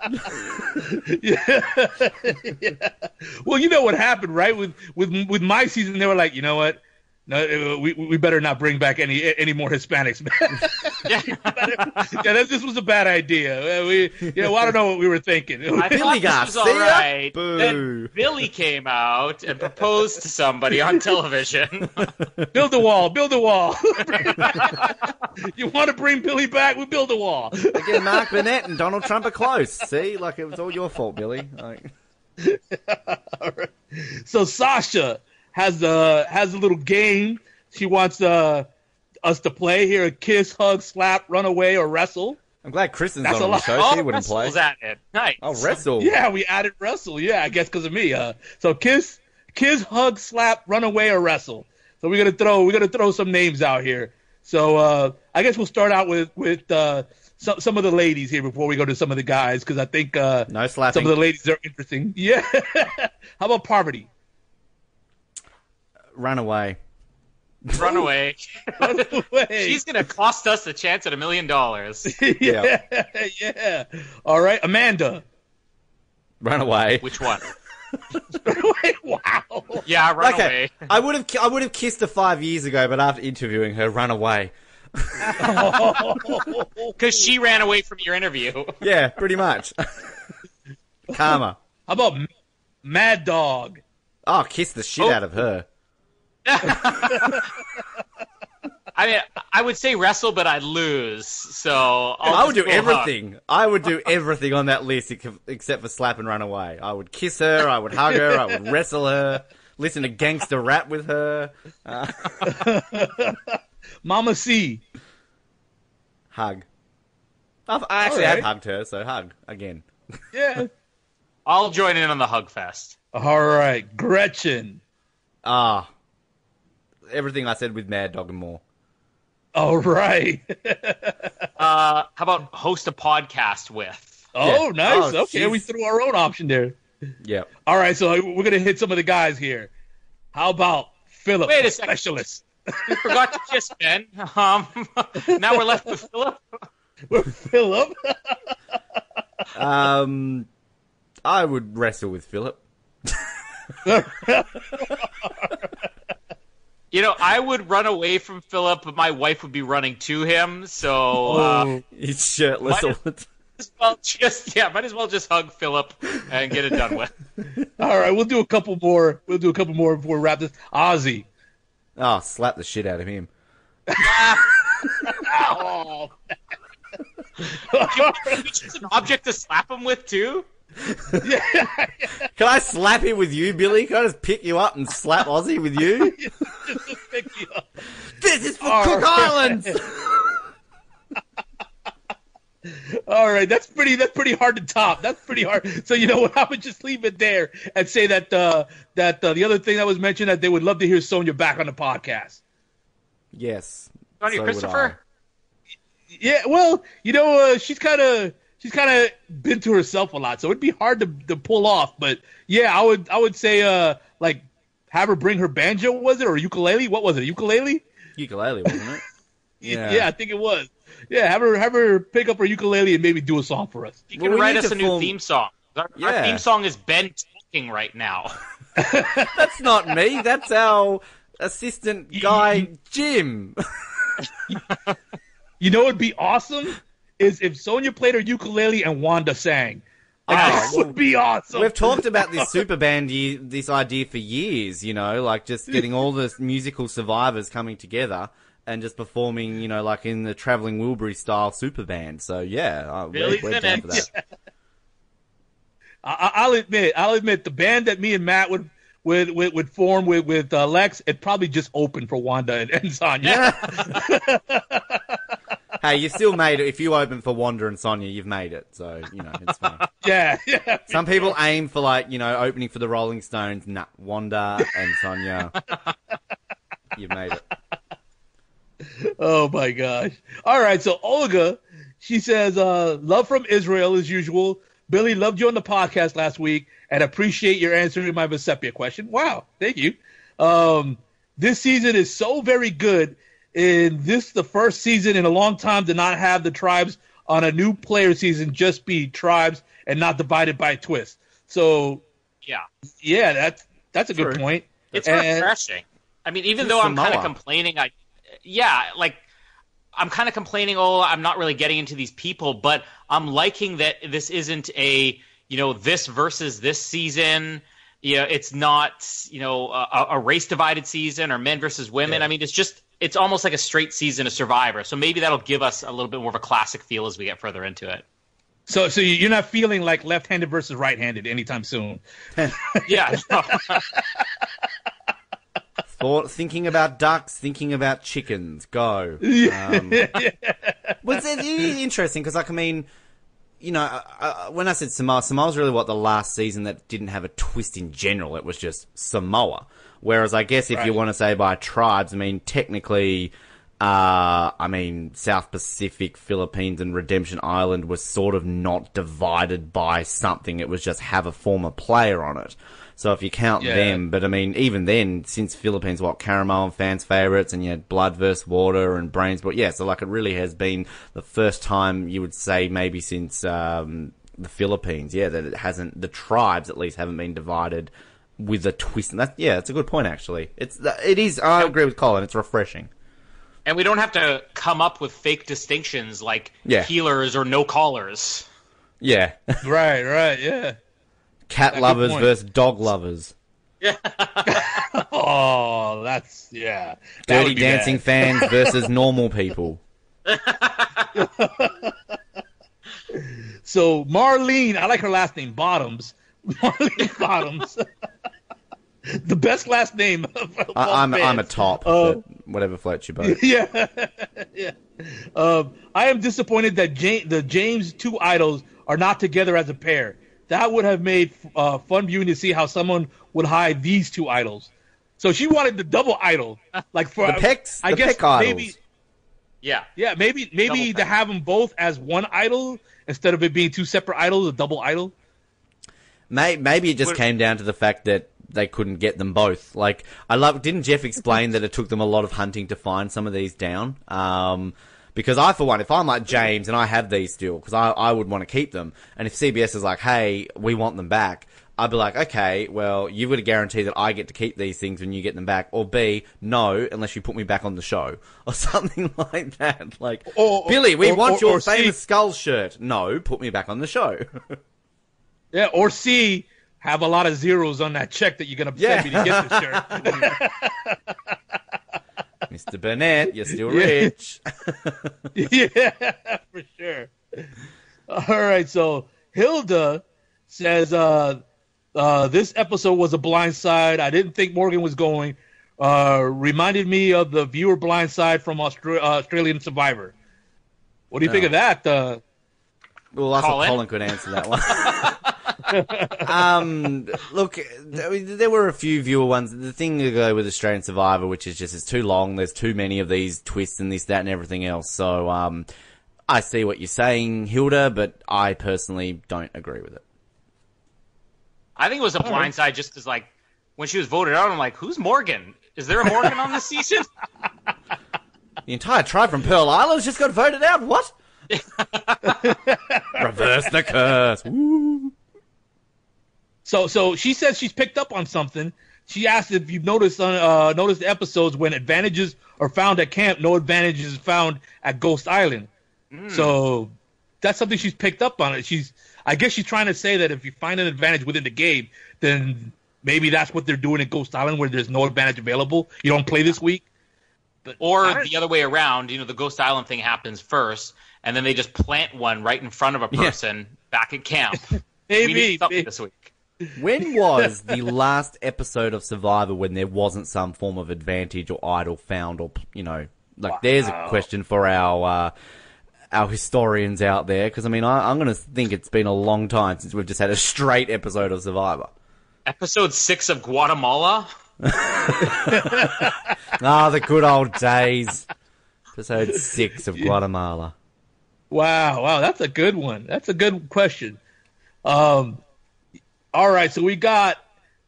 yeah. Well, you know what happened, right? With with with my season, they were like, you know what? No, uh, we we better not bring back any any more Hispanics. Yeah. yeah, that, this was a bad idea. Uh, We, you know, I don't know what we were thinking. I Billy thought this was all right. Boo. Then Billy came out and proposed to somebody on television. build a wall, build a wall. you want to bring Billy back? We build a wall. Again, Mark Burnett and Donald Trump are close. See? Like, it was all your fault, Billy. Like, All right. So Sasha has a has a little game she wants uh, us to play here: kiss, hug, slap, run away, or wrestle. I'm glad Kristen's That's not a on the lot. show. oh, She wouldn't play. Russell's at it. Nice. Oh, wrestle. Yeah, we added wrestle. Yeah, I guess because of me. Uh, so kiss, kiss, hug, slap, run away, or wrestle. So we're gonna throw we're gonna throw some names out here. So uh, I guess we'll start out with with uh, some some of the ladies here before we go to some of the guys because I think uh, No slapping. some of the ladies are interesting. Yeah. How about Parvati? Run away. Run away. Wait. She's going to cost us a chance at a million dollars. yeah, yeah. All right, Amanda. Run away. Which one? Wait, wow. Yeah, run okay, away. I would have I would have kissed her five years ago, but after interviewing her, run away. Because she ran away from your interview. Yeah, pretty much. Karma. How about Mad Dog? Oh, kiss the shit Oh. out of her. I mean, I would say wrestle, but I'd lose. So I'll I would do go hug. everything. I would do everything on that list except for slap and run away. I would kiss her. I would hug her. I would wrestle her. Listen to gangster rap with her. Uh, Mama C. hug. I've, I actually Alright. have hugged her, so hug again. Yeah. I'll join in on the hug fest. All right, Gretchen. Ah, everything I said with Mad Dog and more. All right. Uh, how about host a podcast with? Oh, Yeah. nice. Oh, okay, we threw our own option there. Yeah. All right, so we're gonna hit some of the guys here. How about Philip? Wait a second. specialist. We forgot to kiss Ben. Um, now we're left with Philip. With Philip. Um, I would wrestle with Philip. You know, I would run away from Philip, but my wife would be running to him. So uh, Oh, He's shirtless Why all the time. might as well just yeah, might as well just hug Philip and get it done with. all right, we'll do a couple more. We'll do a couple more before we wrap this. Ozzy. Oh, slap the shit out of him. Oh. Just an object to slap him with too. Yeah. Can I slap him with you, Billy? Can I just pick you up and slap Ozzy with you? Just Pick you up. this is for All Cook right. Islands. All right, that's pretty. That's pretty hard to top. That's pretty hard. So you know what? I would just leave it there and say that uh, that uh, the other thing that was mentioned that they would love to hear Sonya back on the podcast. Yes. Sonya so would Christopher. Yeah, well, you know, uh, she's kind of she's kind of been to herself a lot, so it'd be hard to to pull off. But yeah, I would I would say uh like have her bring her banjo, was it or ukulele? What was it? Ukulele? I. Ukulele, wasn't it? Yeah. Yeah. I think it was. Yeah, have her have her pick up her ukulele and maybe do a song for us. You Well, can we write us to a new form- theme song. Our, our theme song is Ben talking right now. That's not me. That's our assistant guy Jim. You know it'd be awesome is if Sonya played her ukulele and Wanda sang. Like, that well, would be awesome. We've talked about this super band, ye- this idea for years. You know, like just getting all the musical survivors coming together and just performing. You know, like in the traveling Wilbury style super band. So yeah, uh, we're, we're down for that. I, I'll admit, I'll admit, the band that me and Matt would would would, would form with with uh, Lex, it probably just opened for Wanda and, and Sonya. hey, you still made it. If you open for Wanda and Sonya, you've made it. So you know it's fine. yeah, yeah. Some people aim for like you know opening for the Rolling Stones. Nah, Wanda and Sonya, you've made it. Oh my gosh! All right, so Olga, she says, uh, "Love from Israel as usual." Billy loved you on the podcast last week and appreciate your answering my Vesepia question. Wow, thank you. Um, this season is so very good. In this, the first season in a long time to not have the tribes on a new player season just be tribes and not divided by twist. So Yeah, yeah, that's that's a good point. it's And- refreshing. I mean, even though I'm kind of complaining, I yeah, like I'm kind of complaining. Oh, I'm not really getting into these people, but I'm liking that this isn't a you know this versus this season. You know, it's not you know a, a race divided season or men versus women. Yeah. I mean, it's just it's almost like a straight season of Survivor. So maybe that'll give us a little bit more of a classic feel as we get further into it. So so you're not feeling like left-handed versus right-handed anytime soon. Yeah, no. Thought, thinking about ducks, thinking about chickens. Go. Um, well, it's, it is interesting because, like, I mean, you know, uh, uh, when I said Samoa, Samoa was really what the last season that didn't have a twist in general. It was just Samoa. Whereas, I guess if you want to say by tribes, I mean, technically, uh, I mean, South Pacific, Philippines, and Redemption Island was sort of not divided by something. It was just have a former player on it. So if you count Yeah. them, but I mean, even then, since Philippines, what Caramoan and fans' favorites, and you had Blood vs. Water and Brains, but yeah, so like it really has been the first time you would say maybe since um, the Philippines, yeah, that it hasn't the tribes at least haven't been divided with a twist. And that yeah, it's a good point actually. It's uh, it is. I agree with Colin. It's refreshing. and we don't have to come up with fake distinctions like Yeah. healers or no collars. Yeah, right, right, yeah. cat good lovers versus dog lovers. Yeah. Oh, that's yeah. That Dirty would Dancing bad. fans versus normal people. So Marlene, I like her last name, Bottoms. Marlene Bottoms. the best last name. Of, of all I, I'm I'm a top, Uh, whatever floats your boat. yeah, yeah. Um, I am disappointed that Ja- the James two idols are not together as a pair. That would have made uh, fun viewing to see how someone would hide these two idols. So she wanted the double idol, like for The picks. I the guess peck idols. maybe Yeah, yeah, maybe maybe Double to have them both as one idol instead of it being two separate idols, a double idol. May, maybe it just What- came down to the fact that they couldn't get them both. Like, I love. Didn't Jeff explain that it took them a lot of hunting to find some of these down? Um, because I, for one, if I'm like James and I have these still, because I, I would want to keep them, and if CBS is like, hey, we want them back, I'd be like, okay, well, you've got to guarantee that I get to keep these things when you get them back, or B, no, unless you put me back on the show, or something like that. Like, Or- Billy, we or- want or- your or C- famous skull shirt. No, put me back on the show. Yeah, or C, have a lot of zeros on that check that you're gonna Yeah. send me to get the shirt. Mr. Burnett, you're still rich. yeah, for sure. All right, so Hilda says uh, uh, this episode was a blind side. I didn't think Morgan was going. Uh, reminded me of the viewer blind side from Austra- uh, Australian Survivor. What do you think Oh. of that? Uh, Well, I thought Colin? Colin could answer that one. um, look, there were a few viewer ones. The thing to go with Australian Survivor, which is just it's too long. There's too many of these twists and this, that, and everything else. So, um, I see what you're saying, Hilda, but I personally don't agree with it. I think it was a blindside just because, like, when she was voted out, I'm like, who's Morgan? Is there a Morgan on this season? The entire tribe from Pearl Island's just got voted out. What? Reverse the curse. Woo. So so she says she's picked up on something. She asked if you've noticed on uh, noticed the episodes when advantages are found at camp, no advantages is found at Ghost Island. So that's something she's picked up on. It. She's I guess she's trying to say that if you find an advantage within the game, then maybe that's what they're doing at Ghost Island where there's no advantage available. You don't play this week. But Or I the other way around, you know, the Ghost Island thing happens first, and then they just plant one right in front of a Yeah. person back at camp. we maybe, need something maybe. this week. When was the last episode of Survivor when there wasn't some form of advantage or idol found, or you know, like there's a question for our uh, our historians out there because I mean I, I'm going to think it's been a long time since we've just had a straight episode of Survivor. Episode six of Guatemala. Ah, the good old days. Episode six of Guatemala. Wow, wow, that's a good one. That's a good question. Um, all right, so we got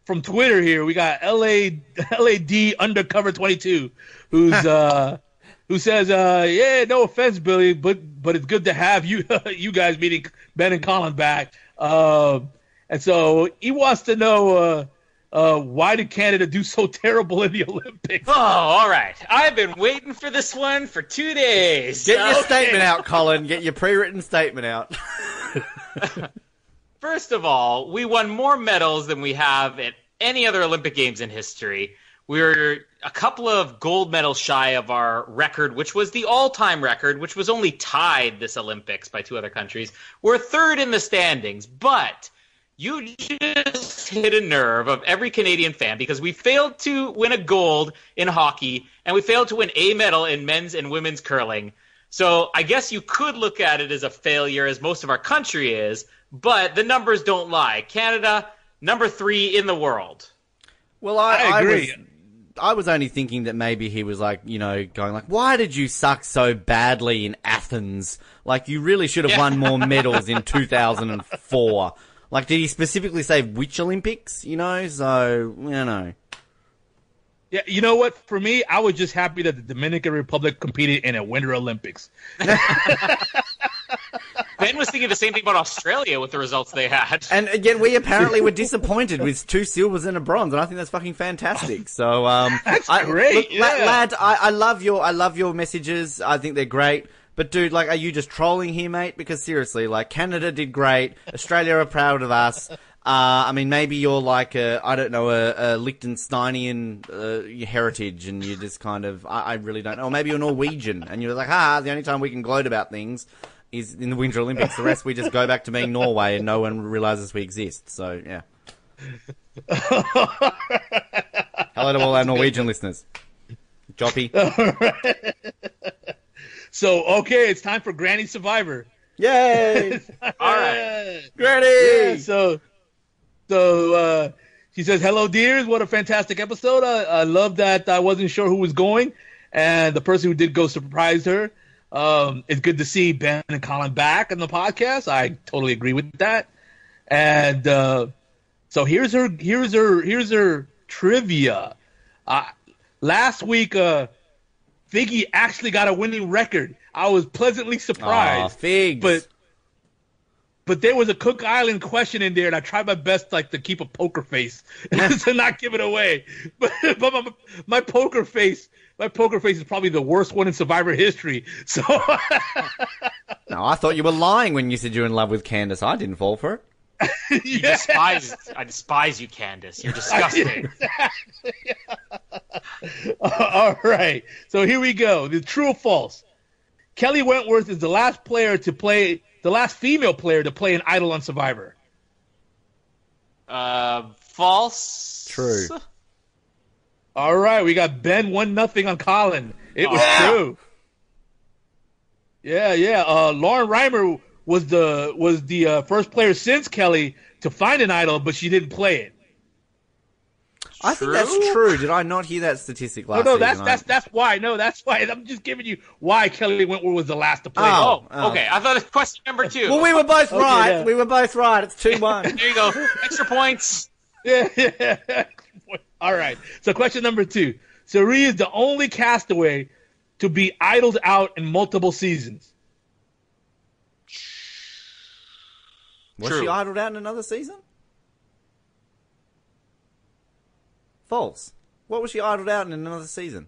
from Twitter here. We got LA LAD undercover twenty two, who's uh, who says, uh, "Yeah, no offense, Billy, but but it's good to have you you guys meeting Ben and Colin back." Um, and so he wants to know. Uh, uh, why did Canada do so terrible in the Olympics? Oh, all right. I've been waiting for this one for two days. Get your statement out, Colin. Get your pre-written statement out. First of all, we won more medals than we have at any other Olympic Games in history. We're a couple of gold medals shy of our record, which was the all time record, which was only tied this Olympics by two other countries. We're third in the standings, but you just hit a nerve of every Canadian fan because we failed to win a gold in hockey and we failed to win a medal in men's and women's curling. So I guess you could look at it as a failure, as most of our country is, but the numbers don't lie. Canada, number three in the world. Well, I, I agree. was, I was only thinking that maybe he was like, you know, going like, why did you suck so badly in Athens? Like, you really should have Yeah. won more medals in 2004. Like, did he specifically say which Olympics? You know, so, you know. Yeah, you know what? For me, I was just happy that the Dominican Republic competed in a Winter Olympics. Ben was thinking the same thing about Australia with the results they had. And again, we apparently were disappointed with two silvers and a bronze, and I think that's fucking fantastic. So, um, That's I, great, look, yeah. lad, I, I love your, I love your messages. I think they're great. But dude, like, are you just trolling here, mate? Because seriously, like, Canada did great. Australia are proud of us. Uh, I mean, maybe you're like a, I don't know, a, a Liechtensteinian uh, heritage, and you're just kind of, I, I really don't know. Or maybe you're Norwegian, and you're like, ah, the only time we can gloat about things is in the Winter Olympics. The rest we just go back to being Norway, and no one realizes we exist. So yeah. Hello to all our Norwegian listeners. Joppy. So, okay, it's time for Granny Survivor. Yay! All right. Granny! Yeah, so, so uh, she says, "Hello, dears. What a fantastic episode. I, I love that. I wasn't sure who was going, and the person who did go surprised her. Um, it's good to see Ben and Colin back on the podcast. I totally agree with that. And uh, so here's her. Here's her. Here's her trivia. Uh, last week, uh, Figgy actually got a winning record. I was pleasantly Aw, surprised figs. but but there was a Cook Island question in there, and I tried my best like to keep a poker face to not give it away. But, but my, my poker face, my poker face is probably the worst one in Survivor history. So no, I thought you were lying when you said you're in love with Candace. I didn't fall for it. You yeah. despise, I despise you, Candace. You're disgusting. All right. So here we go. The true or false. Kelly Wentworth is the last player to play, the last female player to play an idol on Survivor. Uh, false. True. All right, we got Ben one nothing on Colin. It was Yeah. true. Yeah, yeah. Uh, Lauren Rimler was the was the uh, first player since Kelly to find an idol, but she didn't play it. I think that's True? true. Did I not hear that statistic No, last no, no, that's season? that's that's why. No, that's why. I'm just giving you why Kelly Wentworth was the last to play. Oh. Oh, okay. I thought it was question number two. Well, we were both Okay, right. yeah. We were both right. It's 2 1. there you go. Extra points. Yeah, yeah. All right. So question number two. Cirie is the only castaway to be idled out in multiple seasons. Was True. she idled out in another season? False. What was she idled out in another season?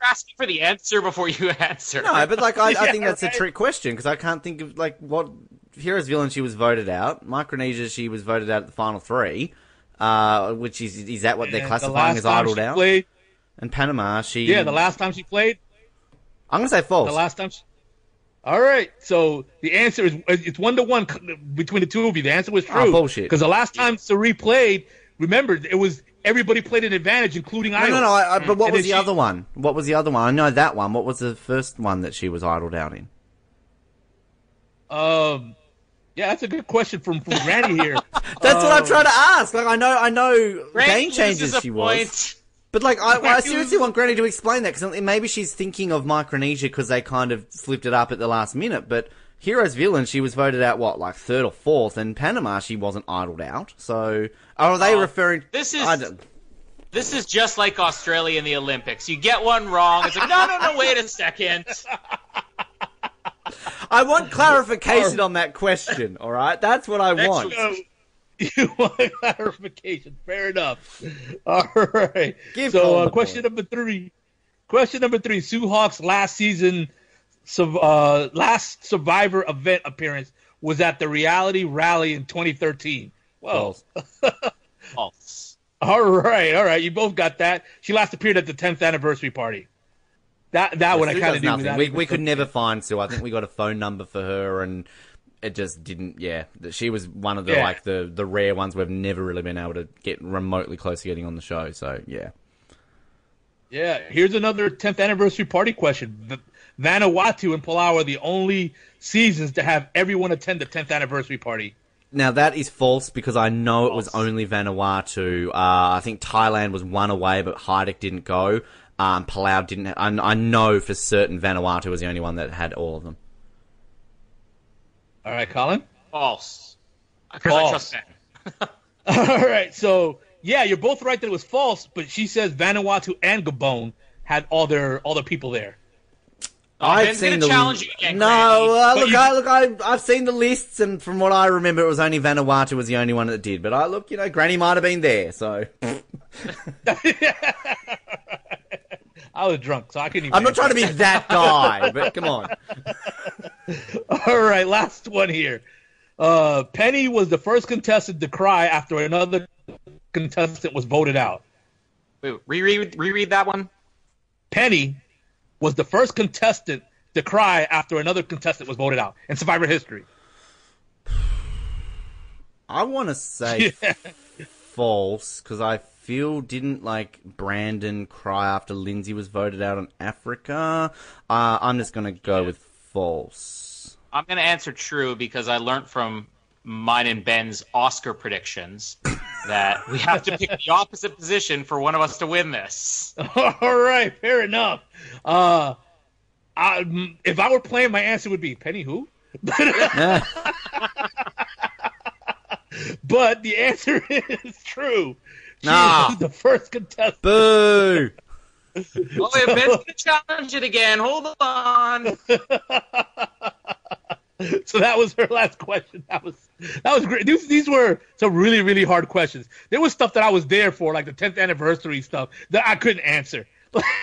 You're asking for the answer before you answer. No, but like I, I think that's right. a trick question because I can't think of like what Heroes Villain she was voted out. Micronesia she was voted out at the final three, uh, which is is that what they're classifying the as idled out? Played, And Panama she yeah, the last time she played, I'm gonna say false. the last time. She, all right, so the answer is it's one to one between the two of you. The answer was Oh, true. bullshit. Because the last time Cirie played, remember it was everybody played an advantage, including no, I. no, no. I, I, but what And was the she- other one? What was the other one? I know that one. What was the first one that she was idled out in? Um, yeah, that's a good question from from Randy here. That's what I'm Oh. trying to ask. Like I know, I know, game changes she was. But like, I, I seriously want Granny to explain that because maybe she's thinking of Micronesia because they kind of flipped it up at the last minute. But Heroes Villain, she was voted out what, like third or fourth, and Panama she wasn't idled out. So are they Oh, referring? this is- This is just like Australia in the Olympics. You get one wrong. It's like, no, no, no, wait a second. I want clarification on that question. All right, that's what I want. You want clarification? Fair enough. All right. Give so, uh, question point. number three. Question number three. Sue Hawk's last season, uh, last Survivor event appearance was at the Reality Rally in 2013. Well, False. False. all right, all right. You both got that. She last appeared at the 10th anniversary party. That that one I kind of knew. nothing. We, we could never find Sue. I think we got a phone number for her, and it just didn't. Yeah, she was one of the Yeah. like the the rare ones we've never really been able to get remotely close to getting on the show. So yeah. Yeah, here's another 10th anniversary party question. Vanuatu and Palau are the only seasons to have everyone attend the 10th anniversary party. Now that is false because I know it was only Vanuatu. Uh, I think Thailand was one away, but Hajduk didn't go. Um, Palau didn't. I, I know for certain Vanuatu was the only one that had all of them. All right, Colin? False. Because I False. trust Ben. All right, so yeah, you're both right that it was false, but she says Vanuatu and Gabon had all their all their people there. Oh, Ben's gonna challenge you again, No, uh, look, you- I, look, I, I've seen the lists, and from what I remember, it was only Vanuatu was the only one that did. But I look, you know, Granny might have been there, so I was drunk, so I couldn't even. I'm not trying to be that guy. But come on, All right, last one here. Uh, Penny was the first contestant to cry after another contestant was voted out. Wait, reread, reread that one. Penny was the first contestant to cry after another contestant was voted out in Survivor history. I want to say false because I feel didn't like Brandon cry after Lindsey was voted out on Africa. Uh, I'm just gonna go with false. I'm going to answer true because I learned from mine and Ben's Oscar predictions that we have to pick the opposite position for one of us to win this. All right, fair enough. Uh, I, if I were playing, my answer would be Penny who? But the answer is true. She Nah. was the first contestant. Boo! Oh, wait, Ben's going to challenge it again. Hold on. So that was her last question. That was that was great. These these were some really really hard questions. There was stuff that I was there for, like the 10th anniversary stuff that I couldn't answer.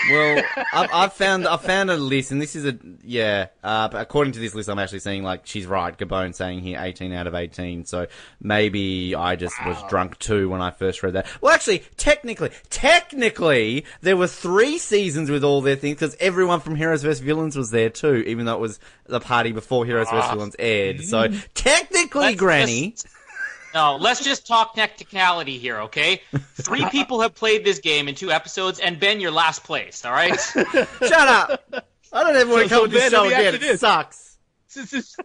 Well, I've, I've found I've found a list, and this is a yeah. Uh, according to this list, I'm actually seeing like she's right. Gabon saying here 18 out of 18. So maybe I just was drunk too when I first read that. Well, actually, technically, technically, there were three seasons with all their things because everyone from Heroes vs Villains was there too, even though it was the party before Heroes vs Villains aired. So technically, Let's Granny. just- no, let's just talk technicality here, okay? Three people have played this game in two episodes, and Ben, you're last place, all right? Shut up! I don't ever want to So- come so with this Ben, show let again. It this. sucks. Since since,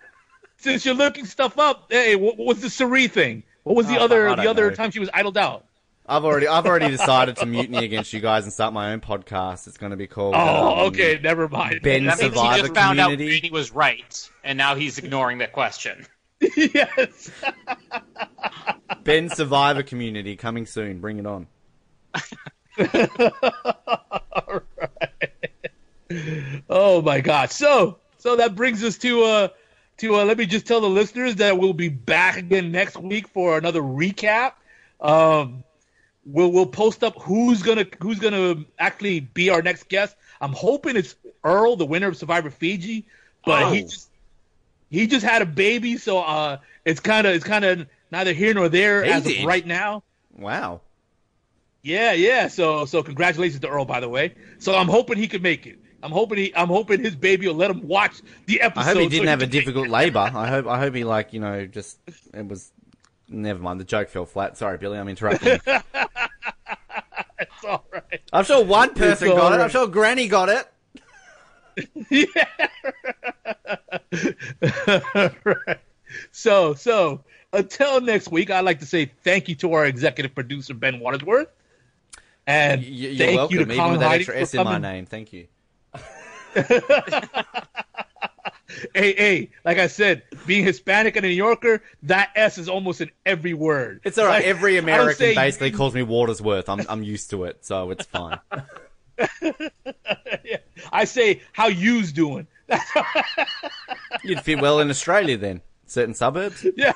since you're looking stuff up, hey, what, what was the Cirie thing? What was the Oh, other the other know. time she was idled out? I've already I've already decided to mutiny against you guys and start my own podcast. It's going to be called. Oh, um, okay, never mind. Ben That means he just found out community. Brady was right, and now he's ignoring that question. yes. Ben Survivor Community coming soon. Bring it on. Oh my gosh. So so that brings us to uh to uh, let me just tell the listeners that we'll be back again next week for another recap. Um we'll we'll post up who's gonna who's gonna actually be our next guest. I'm hoping it's Earl, the winner of Survivor Fiji, but he Oh. just he just had a baby, so uh, it's kind of it's kind of neither here nor there He as did? of right now. Wow. Yeah, yeah. So so congratulations to Earl, by the way. So I'm hoping he could make it. I'm hoping he I'm hoping his baby will let him watch the episode. I hope he didn't have a difficult labor. I hope I hope he like you know just it was. Never mind, the joke fell flat. Sorry, Billy, I'm interrupting. It's all right. I'm sure one person got it. I'm sure Granny got it. right. So, so until next week, I'd like to say thank you to our executive producer Ben Watersworth, and Y- You're thank welcome, you to even Colin with that Heidi extra S in my name. Thank you. Hey, hey, like I said, being Hispanic and a New Yorker, that S is almost in every word. It's all right. Like, Every American basically calls me Watersworth. I'm I'm used to it, so it's fine. I say, how you's doing? You'd fit well in Australia then. Certain suburbs. yeah.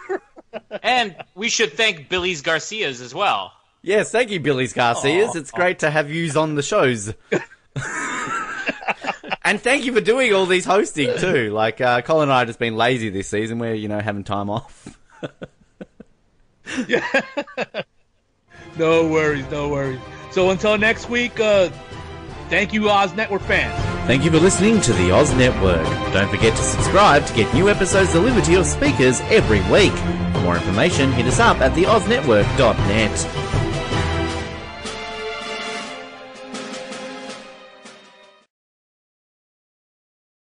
And we should thank Billy's Garcias as well. Yes, thank you, Billy's Garcias. It's great to have yous on the shows. and thank you for doing all these hosting too. Like uh, Colin and I have just been lazy this season. We're you know having time off. yeah. No worries, no worries. So until next week, uh, thank you, Oz Network fans. Thank you for listening to the Oz Network. Don't forget to subscribe to get new episodes delivered to your speakers every week. For more information, hit us up at theoznetwork.net.